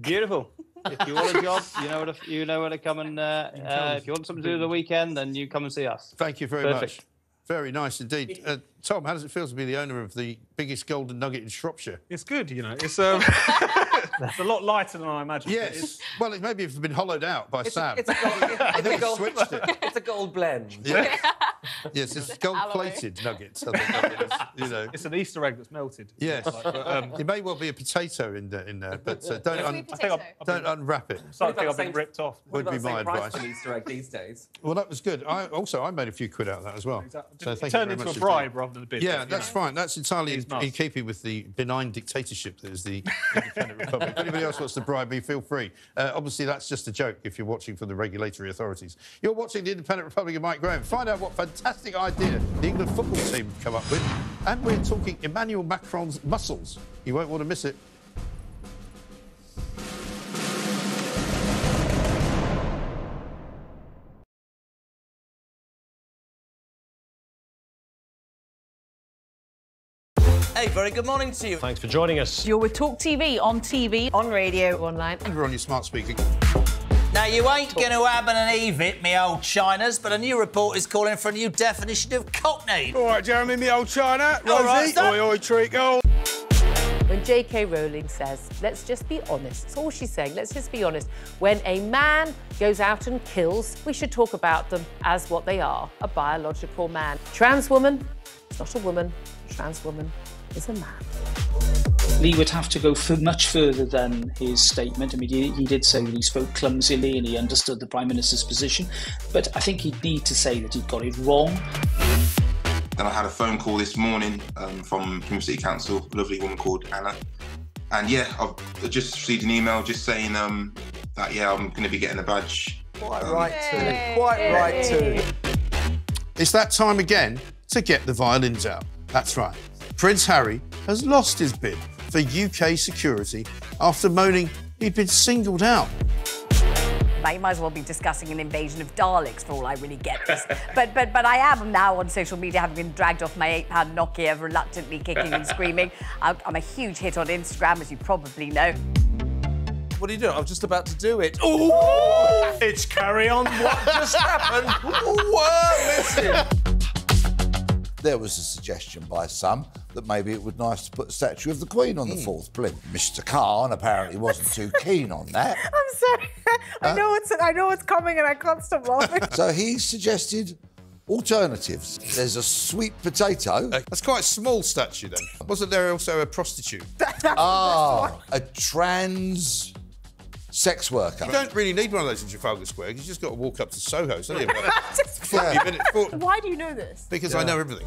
Beautiful. If you want a job, you know where to, you know where to come and uh, uh, if you want something to do the weekend, then you come and see us. Thank you very Perfect. much. Very nice indeed. Uh, Tom, how does it feel to be the owner of the biggest golden nugget in Shropshire? It's good, you know. It's um, it's a lot lighter than I imagined. but Yes. Well, it maybe it's been hollowed out by It's Sam. a, it's a gold, it's I a think gold, switched it. It's a gold blend. Yeah. yes, it's gold-plated nuggets. I think it is, you know. It's an Easter egg that's melted. Yes, Like, but, um, it may well be a potato in there, in there but uh, don't, un- I think I've, I've don't been, unwrap it. starting to think I've been ripped off. Would be my advice. an Easter egg these days. Well, that was good. I also I made a few quid out of that as well. Exactly. So It thank turned you very into much a bribe rather than a bid, Yeah, but, that's know. fine. That's entirely in, in keeping with the benign dictatorship that is the independent republic. If anybody else wants to bribe me, feel free. Uh, obviously, that's just a joke if you're watching from the regulatory authorities. You're watching the independent republic of Mike Graham. Find out what fantastic idea the England football team have come up with. And we're talking Emmanuel Macron's muscles. You won't want to miss it. Hey, very good morning to you. Thanks for joining us. You're with Talk TV, on TV, on radio, online. And we're on your smart speaker. Now, you ain't going to Adam and Eve it, me old Chinas, but a new report is calling for a new definition of cockney. All right, Jeremy, me old China. Rosie, All right, stop. oi, oi, treacle. When J.K. Rowling says, let's just be honest, that's all she's saying, let's just be honest. When a man goes out and kills, we should talk about them as what they are a biological man. Trans woman, it's not a woman, trans woman is a man. Lee would have to go f- much further than his statement. I mean, he, he did say that he spoke clumsily and he understood the Prime Minister's position, but I think he'd need to say that he'd got it wrong. Then I had a phone call this morning um, from Plymouth City Council, a lovely woman called Anna. And yeah, I've just received an email just saying um, that, yeah, I'm going to be getting a badge. Quite Um, right too. Quite right too. It's that time again to get the violins out. That's right. Prince Harry has lost his bid for UK security after moaning he'd been singled out. Might, might as well be discussing an invasion of Daleks for all I really get this. but but but I am now on social media, having been dragged off my eight-pound Nokia, reluctantly kicking and screaming. I'm, I'm a huge hit on Instagram, as you probably know. What are you doing? I'm just about to do it. Ooh! it's carry on. What just happened? Whoa, listen. There was a suggestion by some that maybe it would be nice to put a statue of the Queen on the hmm. fourth plinth. Mr. Khan apparently wasn't too keen on that. I'm sorry. I uh, know it's I know it's coming and I can't stop laughing. So he suggested alternatives. There's a sweet potato. Uh, that's quite a small statue then. Wasn't there also a prostitute? Ah, a trans sex worker. You don't really need one of those in Trafalgar Square. You just got to walk up to Soho. It's only about Just- 40 minutes. 40 Why do you know this? because I know everything.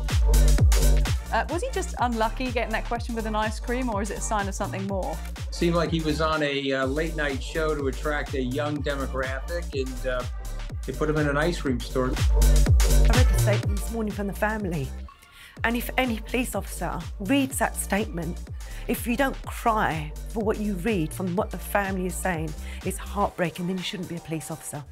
Uh, was he just unlucky getting that question with an ice cream, or is it a sign of something more? Seemed like he was on a uh, late night show to attract a young demographic, and uh, they put him in an ice cream store. I read the statement this morning from the family. And if any police officer reads that statement, if you don't cry for what you read from what the family is saying, it's heartbreaking, then you shouldn't be a police officer.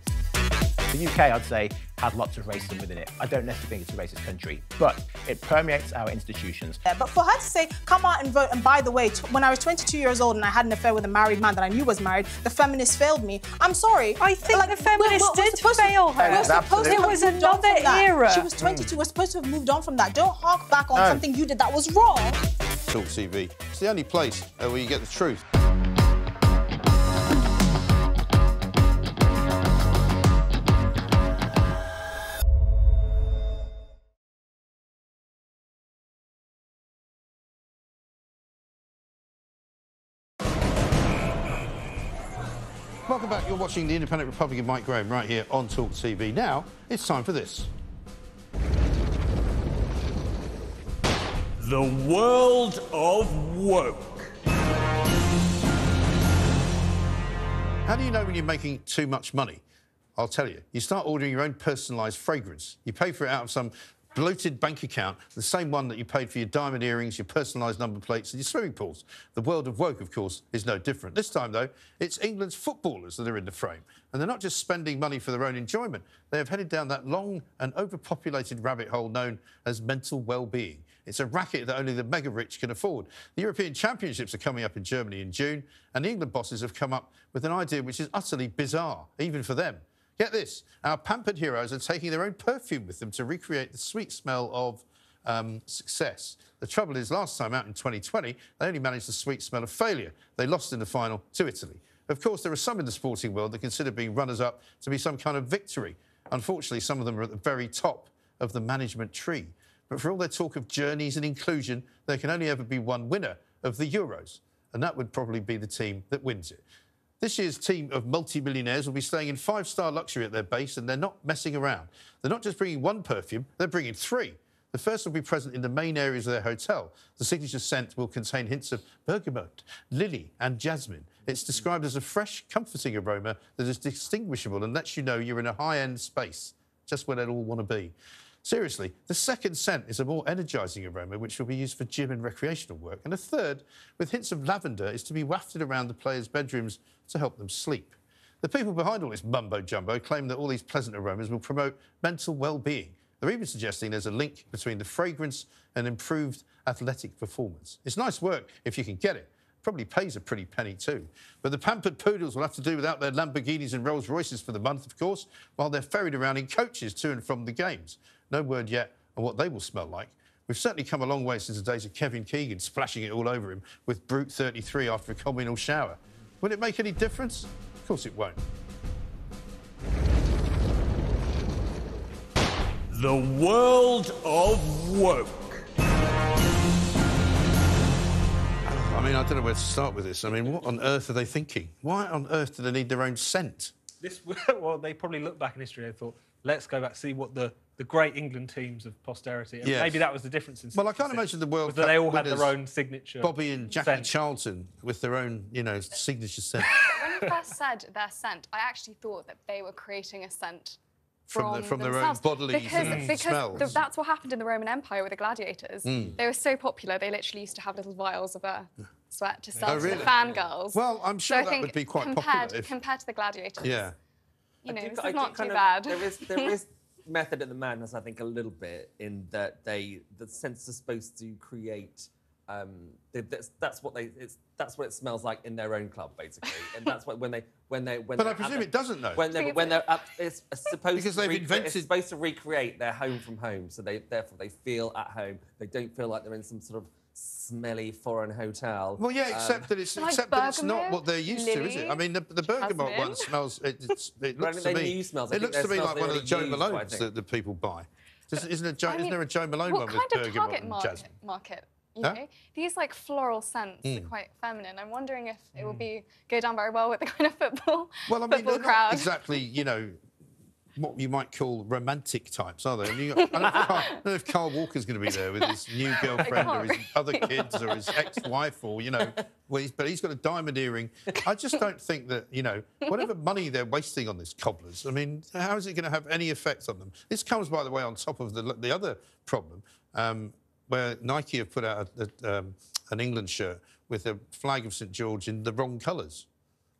The UK, I'd say, has lots of racism within it. I don't necessarily think it's a racist country, but it permeates our institutions. Yeah, but for her to say, come out and vote, and by the way, t- when I was 22 years old and I had an affair with a married man that I knew was married, the feminists failed me. I'm sorry. I think like, the feminists did supposed to- fail her. We're supposed to It was another era. She was 22. Mm. We're supposed to have moved on from that. Don't hark back on No. something you did that was wrong. Talk TV. It's the only place where you get the truth. Back. You're watching the Independent Republican Mike Graham right here on Talk TV. Now it's time for this. The world of woke. How do you know when you're making too much money? I'll tell you. You start ordering your own personalised fragrance. You pay for it out of some bloated bank account, the same one that you paid for your diamond earrings, your personalised number plates, and your swimming pools. The world of woke, of course, is no different. This time, though, it's England's footballers that are in the frame. And they're not just spending money for their own enjoyment, they have headed down that long and overpopulated rabbit hole known as mental well-being. It's a racket that only the mega rich can afford. The European Championships are coming up in Germany in June, and the England bosses have come up with an idea which is utterly bizarre, even for them. Get this our pampered heroes are taking their own perfume with them to recreate the sweet smell of um, success. The trouble is, last time out in 2020, they only managed the sweet smell of failure. They lost in the final to Italy. Of course, there are some in the sporting world that consider being runners up to be some kind of victory. Unfortunately, some of them are at the very top of the management tree. But for all their talk of journeys and inclusion, there can only ever be one winner of the Euros, and that would probably be the team that wins it. This year's team of multi-millionaires will be staying in five-star luxury at their base, and they're not messing around. They're not just bringing one perfume, they're bringing three. The first will be present in the main areas of their hotel. The signature scent will contain hints of bergamot, lily, and jasmine. It's described as a fresh, comforting aroma that is distinguishable and lets you know you're in a high-end space, just where they'd all want to be. Seriously, the second scent is a more energising aroma which will be used for gym and recreational work. And a third, with hints of lavender, is to be wafted around the players' bedrooms to help them sleep. The people behind all this mumbo jumbo claim that all these pleasant aromas will promote mental well being. They're even suggesting there's a link between the fragrance and improved athletic performance. It's nice work if you can get it. Probably pays a pretty penny too. But the pampered poodles will have to do without their Lamborghinis and Rolls Royces for the month, of course, while they're ferried around in coaches to and from the games. No word yet on what they will smell like. We've certainly come a long way since the days of Kevin Keegan splashing it all over him with Brut 33 after a communal shower. Will it make any difference? Of course it won't. The world of woke. I mean, I don't know where to start with this. I mean, what on earth are they thinking? Why on earth do they need their own scent? This, well, they probably looked back in history and thought, let's go back see what the, the great England teams of posterity. And Yes. maybe that was the difference in. Well, I can't imagine the World that Cup they all had their own signature. Bobby and Jackie scent. Charlton with their own, you know, signature scent. When you first said their scent, I actually thought that they were creating a scent From from, the- from their own bodily because, mm, because smells. the- that's what happened in the Roman Empire with the gladiators. Mm. They were so popular, they literally used to have little vials of their sweat to sell Oh, to the really? fangirls. Well, I'm So sure I that think would be quite compared, popular if- compared to the gladiators. Yeah. You know, I do- this is not too of- bad. There is there is method in the madness, I think, a little bit in that they the scents are supposed to create. Um, they, that's, that's what they. It's, that's what it smells like in their own club, basically, and that's what when they when they when. But they're I presume the- it doesn't, though. When they when they're up, it's supposed Because to they've recre- invented- It's supposed to recreate their home from home, so they therefore they feel at home. They don't feel like they're in some sort of smelly foreign hotel. Well, yeah, Um, except that it's Like except that it's not what they're used to, is it? I mean, the, the bergamot one smells. It, it's, it looks to me. smells. It looks to me like one of the already Joe used, I Malones that, the people buy. Does, isn't, a Joe, I isn't mean, there a Jo Malone what one with kind of bergamot target and market, jasmine? market you Huh? know? These like floral scents are Mm. quite feminine. I'm wondering if it will be go down very well with the kind of football Well, I mean, football crowd. not exactly, you know, what you might call romantic types, are they? And you I, don't know if Kyle, I don't know if Kyle Walker's going to be there with his new girlfriend or his other kids or his ex-wife or, you know, well, he's, but he's got a diamond earring. I just don't think that, you know, whatever money they're wasting on this cobblers, I mean, how is it going to have any effect on them? This comes, by the way, on top of the, the other problem, um, where Nike have put out a, a, um, an England shirt with a flag of St George in the wrong colours.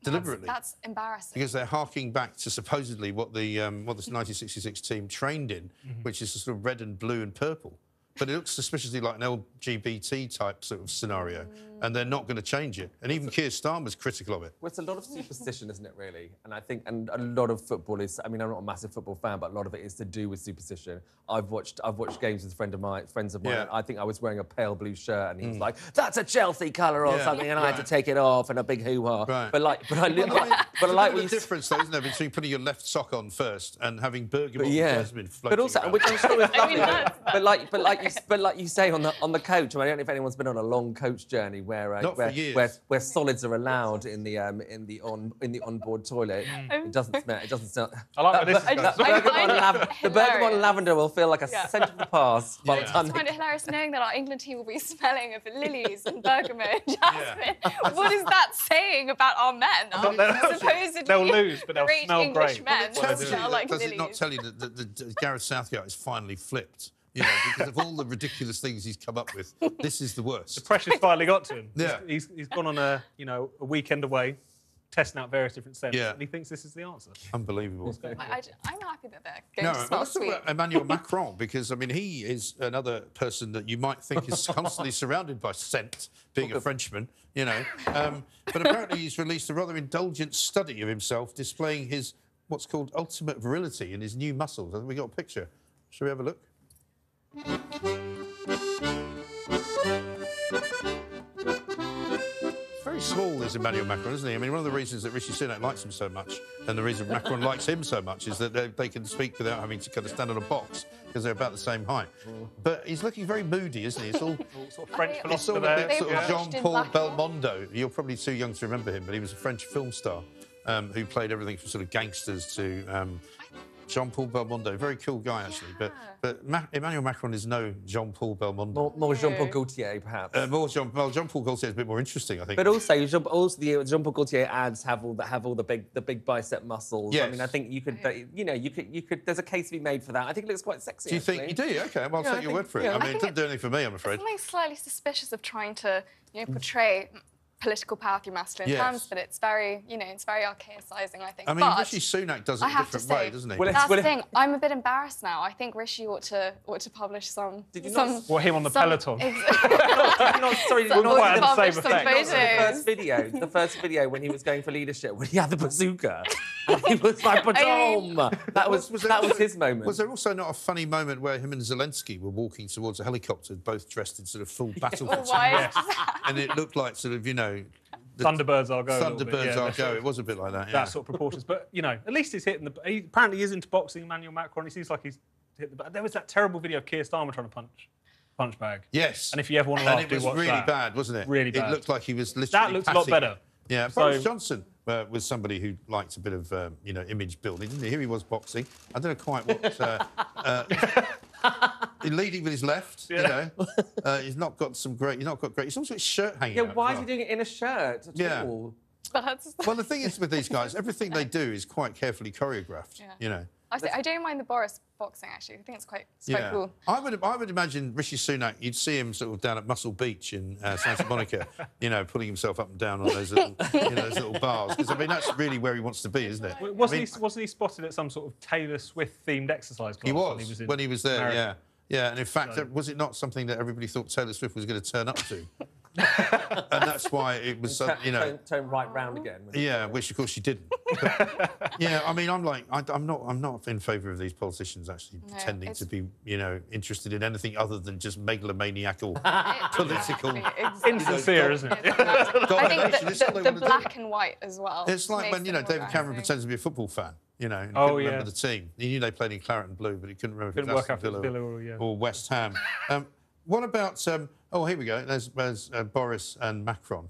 Deliberately. That's embarrassing. Because they're harking back to supposedly what the um, what the 1966 team trained in, Mhm. which is sort of red and blue and purple. But it looks suspiciously like an LGBT type sort of scenario, and they're not going to change it. And even Keir Starmer's critical of it. Well, it's a lot of superstition, isn't it, really? And I think, and a lot of football is, I mean, I'm not a massive football fan, but a lot of it is to do with superstition. I've watched, I've watched games with a friend of mine, friends of mine. Yeah. I think I was wearing a pale blue shirt, and he was Mm. like, "That's a Chelsea colour or Yeah, something," and I had to right. take it off, and a big hoo-ha. Right. But like, but I, li- Well, I but I like a what bit you of difference, though, isn't there, between putting your left sock on first and having bergamot But and yeah, jasmine floating but also, around. which I'm sure is lovely. but, but like, but like, like you, but like you say on the on the coach, I, mean, I don't know if anyone's been on a long coach journey where uh, where, where where solids are allowed in the um in the on in the onboard toilet. It doesn't smell. It doesn't smell. I like where this that, going. that I bergamot find and it lav- the bergamot and lavender will feel like a Yeah. scent of the past by the I time. just find it hilarious knowing that our England team will be smelling of lilies and bergamot and jasmine. What is that saying about our men? Our They'll- supposedly they'll lose, but they'll great smell English great. men Tells smell like does lilies. it not tell you that, that, that, that Gareth Southgate is finally flipped? You know, because of all the ridiculous things he's come up with, this is the worst. The pressure's finally got to him. Yeah. He's, he's, he's gone on a you know a weekend away, testing out various different scents, Yeah. and he thinks this is the answer. Unbelievable. I, am happy that they're No, going to but smell let's sweet. about Emmanuel Macron because I mean he is another person that you might think is constantly surrounded by scent, being a Frenchman, you know. Um, but apparently he's released a rather indulgent study of himself, displaying his what's called ultimate virility in his new muscles. Have we got a picture? Shall we have a look? Very small is Emmanuel Macron, isn't he? I mean, one of the reasons that Rishi Sunak likes him so much, and the reason Macron likes him so much, is that they, they can speak without having to kind of stand on a box because they're about the same height. But he's looking very moody, isn't he? It's all sort of French it's all philosopher a there. bit sort of Yeah. Jean-Paul Belmondo. You're probably too young to remember him, but he was a French film star um, who played everything from sort of gangsters to um, Jean-Paul Belmondo. Very cool guy, actually. But but Ma- Emmanuel Macron is no Jean-Paul Belmondo. More, more Jean-Paul Gaultier, perhaps. Uh, more Jean, well, Jean-Paul Gaultier is a bit more interesting, I think. But also, Jean, also the Jean-Paul Gaultier ads have all the have all the big the big bicep muscles. I mean, I think you could, you know, you could you could. There's a case to be made for that. I think it looks quite sexy. do you think actually. you do? Okay, well, I'll Yeah, I take your think- word for it. yeah. I I mean, it think doesn't do anything for me, I'm afraid. Something slightly suspicious of trying to, you know, portray political power through masculine Yes. terms, but it's very, you know, it's very archaicizing, I think. I mean, but Rishi Sunak does it I a have to different say, way, doesn't he? Well, That's the thing. I'm a bit embarrassed now. I think Rishi ought to ought to publish some. Did you some, not- What, him on the some- Peloton? not, sorry, Some not quite the the same same effect. effect. Not The first video, the first video when he was going for leadership, when he had the bazooka, he was like, "Badom!" That was, there that was his moment. Was there also not a funny moment where him and Zelensky were walking towards a helicopter, both dressed in sort of full battle Oh, fatigue, why? and it looked like sort of you know, the Thunderbirds are go. bit, Thunderbirds yeah, are that go. sort It was a bit like that. Yeah. That sort of proportions, but you know, at least he's hitting the. He apparently is into boxing. Emmanuel Macron. He seems like he's hit the. There was that terrible video of Keir Starmer trying to punch, punch bag. Yes. And if you ever want to and laugh, it do was watch really that. bad, wasn't it? Really bad. It looked like he was literally. That looks a lot better. Yeah, So- Boris Johnson uh, was somebody who liked a bit of um, you know image building, didn't he? Here he was boxing. I don't know quite what. Uh, uh, leading with his left, you know. Uh, he's not got some great. He's not got great. He's also got his shirt hanging yeah, out. why is well. he doing it in a shirt at Yeah. all? That's, Well, the thing is with these guys, everything they do is quite carefully choreographed. Yeah. You know. I, th- I don't mind the Boris boxing actually. I think it's quite, it's quite cool. I would I would imagine Rishi Sunak, you'd see him sort of down at Muscle Beach in uh, Santa Monica, you know, pulling himself up and down on those little, you know, those little bars. Because I mean, that's really where he wants to be, isn't it? W- Wasn't I mean, he? Wasn't he spotted at some sort of Taylor Swift themed exercise class? He was, when he was, in when he was there, America? yeah. Yeah, and in fact, So- was it not something that everybody thought Taylor Swift was going to turn up to? and that's why it was, uh, you know. turn, turn right round again. Yeah, which of course she didn't. But, yeah, I mean, I'm like, I, I'm not, I'm not in favour of these politicians actually No, pretending it's- to be, you know, interested in anything other than just megalomaniacal political. Insincere, isn't it? I think the, it's all the, the wanna do. black and white as well. It's like when you know David Cameron pretends to be a football fan. You know, and he Oh, couldn't remember the team. He knew they played in claret and blue, but he couldn't remember Couldn't if it was work out if Aston Villa, Villa or- yeah. or West Ham. um, what about? Um, oh, here we go. There's, there's uh, Boris and Macron.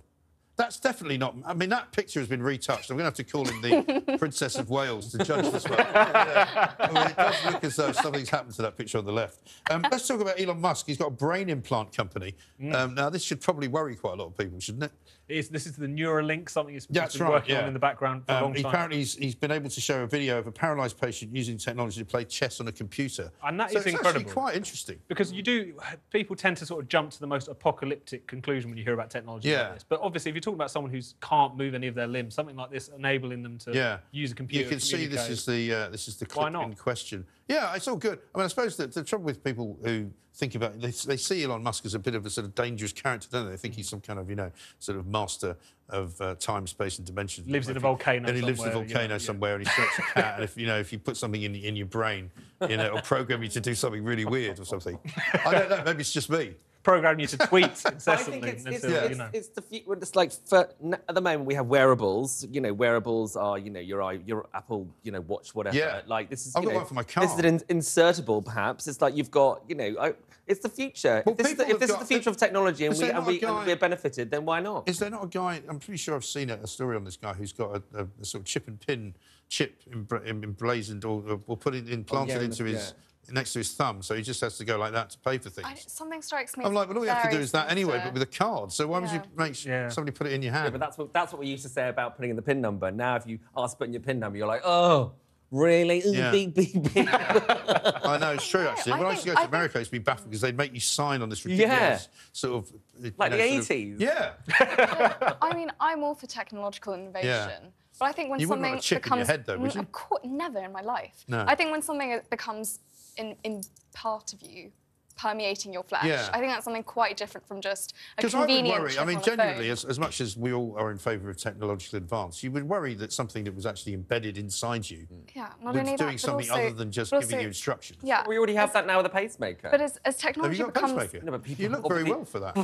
That's definitely not. I mean, that picture has been retouched. I'm going to have to call in the Princess of Wales to judge this one. Yeah. I mean, it does look as though something's happened to that picture on the left. Um, let's talk about Elon Musk. He's got a brain implant company. Um, now, this should probably worry quite a lot of people, shouldn't it? It's, this is the Neuralink, something he's That's been right, working yeah. on in the background for a Um, long he- time. apparently, he's, he's been able to show a video of a paralysed patient using technology to play chess on a computer. And that so is incredible. Quite interesting. Because you do, people tend to sort of jump to the most apocalyptic conclusion when you hear about technology Yeah. like this. But obviously, if you're talking about someone who can't move any of their limbs, something like this enabling them to Yeah, use a computer. You can see this is the uh, this is the clip in question. Yeah, it's all good. I mean, I suppose that the trouble with people who think about they, they see Elon Musk as a bit of a sort of dangerous character, don't they? They think he's some kind of you know sort of master of uh, time, space, and dimensions. Lives in a volcano and he lives in a somewhere, you know, volcano yeah. somewhere, and he strokes a cat. and if you know if you put something in in your brain, you know, it'll program you to do something really weird or something. I don't know. Maybe it's just me. Program you to tweet incessantly. I think incessantly it's, it's, until, it's, you know. it's the fu- well, it's like for, at the moment we have wearables. You know, wearables are you know your your Apple you know Watch whatever. Yeah. Like this is I've got know, one for my This is car. an insertable perhaps. It's like you've got you know I, it's the future. Well, if this, is the, people if this have is the future of technology and we there and not a we and guy- we're benefited, then why not? Is there not a guy? I'm pretty sure I've seen a, a story on this guy who's got a, a, a sort of chip and pin chip embra- emblazoned or, or put it implanted Oh, yeah, into his next to his thumb, so he just has to go like that to pay for things. I, something strikes me. I'm like, well, all you have to do is that anyway, sinister. but with a card. So why would you Yeah. make sure somebody put it in your hand? Yeah, but that's what that's what we used to say about putting in the pin number. Now, if you ask putting your pin number, you're like, oh, really? Ooh, Yeah. beep, beep, beep. I know it's true actually. I when I used to think- go I to America, I used to be baffled because they'd make you sign on this ridiculous Yeah. sort of Like know, the sort of- 80s. Yeah. I mean, I'm all for technological innovation. But I think when You wouldn't something want a chip in your becomes head, though, would you? Of course, never in my life. No. I think when something becomes in, in part of you, permeating your flesh, Yeah. I think that's something quite different from just a Because I would convenient worry. I mean, on genuinely, as, as much as we all are in favour of technological advance, you would worry that something that was actually embedded inside you mm. Yeah, not was only that, doing something also- other than just but giving you instructions. Yeah. We already have that now with a pacemaker. But as, as Have technology you got a becomes, pacemaker? No, but people you look very well for that. I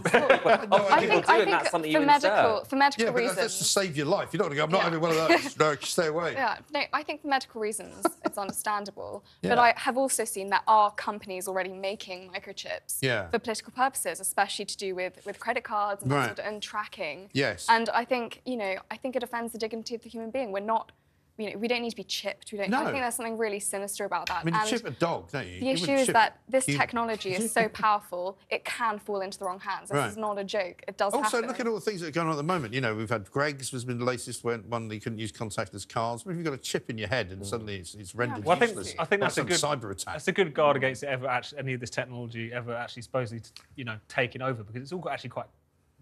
people think, do I think that's something for you medical, insert. for medical yeah, that's, reasons. that's to save your life. You're not going to go, I'm not Yeah. having one of those. no, stay away. Yeah, no, I think for medical reasons it's understandable. But I have also seen there are companies already making microchips Yeah. for political purposes, especially to do with, with credit cards and, Right. sort of- and tracking. Yes. And I think, you know, I think it offends the dignity of the human being. We're not, you know, we don't need to be chipped. We don't, I think there's something really sinister about that. I mean, you and chip a dog, don't you? the You issue is chip that this you- technology is so powerful, it can fall into the wrong hands. This Right. is not a joke. It does Also, happen. look at all the things that are going on at the moment. You know, we've had Greggs has been the latest one, one that you couldn't use contactless cards. But if you've got a chip in your head and mm. suddenly it's, it's rendered Well, I think, useless. I think by that's a good cyber attack. That's a good guard against it ever actually any of this technology ever actually supposedly you know taking over because it's all actually quite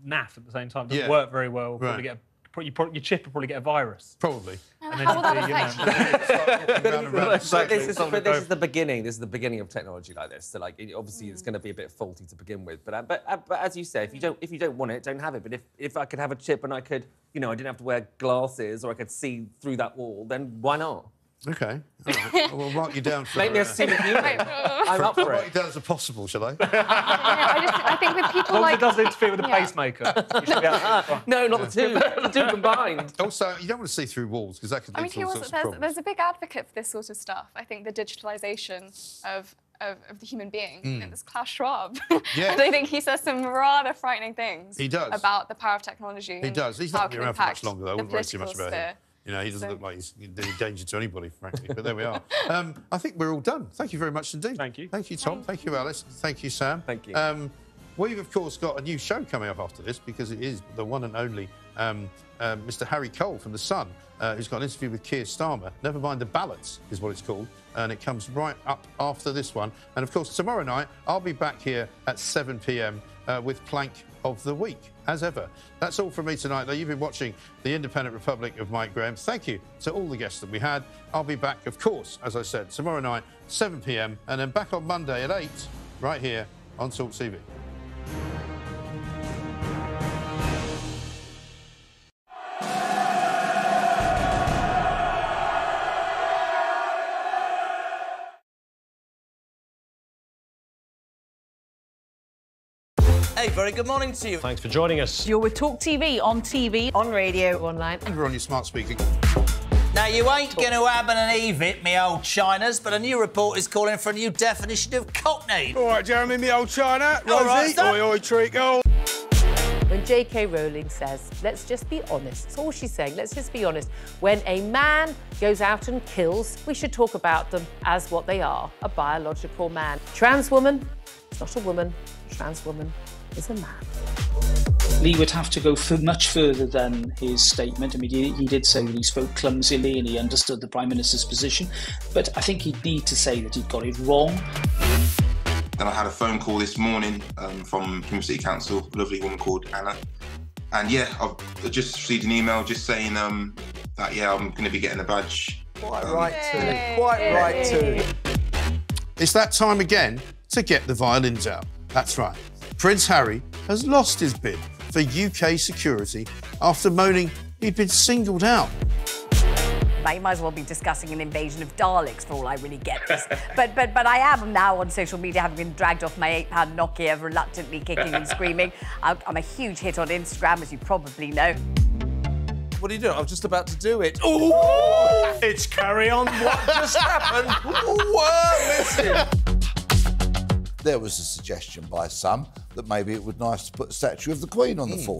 naff at the same time. It doesn't Yeah. work very well. Right. Probably get a, pro- you probably, your chip will probably get a virus. Probably. And how will that you know, affect Round and round in It's like, this, is, but this is the beginning. This is the beginning of technology like this. So, like, it, obviously, it's going to be a bit faulty to begin with. But, uh, but, uh, but as you say, if you don't, if you don't want it, don't have it. But if, if I could have a chip and I could, you know, I didn't have to wear glasses or I could see through that wall, then why not? Okay. All right. We'll mark you down for. Make me a uh, superhuman. I'm up I'll for mark it. you down as a possible, shall I? I, just, I think with people As long as like it doesn't interfere with the Yeah. pacemaker. you should be absolutely fine. No, not the two. the two combined. Also, you don't want to see through walls because that could I mean, to he all was, sorts of there's, problems. there's a big advocate for this sort of stuff. I think the digitalization of, of, of the human being. Mm. And There's Klaus Schwab. Yeah. and I think he says some rather frightening things He does. about the power of technology. He does. He's not it been can around for much longer, though. I wouldn't worry too much political about him. Sphere. You know, he doesn't So- look like he's in danger to anybody, frankly. But there we are. Um, I think we're all done. Thank you very much indeed. Thank you. Thank you, Tom. Thank you, Alice. Thank you, Sam. Thank you. Um, we've, of course, got a new show coming up after this because it is the one and only um, uh, Mr. Harry Cole from The Sun, uh, who's got an interview with Keir Starmer. Never mind the ballots, is what it's called. And it comes right up after this one. And, of course, tomorrow night, I'll be back here at 7 p.m. Uh, with Plank of the Week, as ever. That's all from me tonight, though. You've been watching The Independent Republic of Mike Graham. Thank you to all the guests that we had. I'll be back, of course, as I said, tomorrow night, 7 p.m., and then back on Monday at 8, right here on Talk TV. Hey, very good morning to you. Thanks for joining us. You're with Talk TV, on TV, on radio, online. You're on your smart speaker. Now, you ain't going to have and eve it, me old Chinas, but a new report is calling for a new definition of cockney. All right, Jeremy, me old China. All right, Rosie, sir. oi, oi, treacle. When J.K. Rowling says, let's just be honest, that's all she's saying, let's just be honest. When a man goes out and kills, we should talk about them as what they are a biological man. Trans woman, it's not a woman, trans woman is a man. Lee would have to go f- much further than his statement. I mean, he, he did say that he spoke clumsily and he understood the Prime Minister's position, but I think he'd need to say that he'd got it wrong. Then I had a phone call this morning um, from Plymouth City Council, a lovely woman called Anna. And yeah, I've just received an email just saying um, that, yeah, I'm going to be getting a badge. Quite Um, right too. Quite right too. It's that time again to get the violins out. That's right. Prince Harry has lost his bid for UK security after moaning he'd been singled out. Mate, you might as well be discussing an invasion of Daleks for all I really get this. but but but I am now on social media, having been dragged off my eight-pound Nokia, reluctantly kicking and screaming. I'm I'm a huge hit on Instagram, as you probably know. What are you doing? I was just about to do it. Ooh! It's carry on. What just happened? Whoa, missing. There was a suggestion by some that maybe it would be nice to put a statue of the Queen on the Mm. fourth.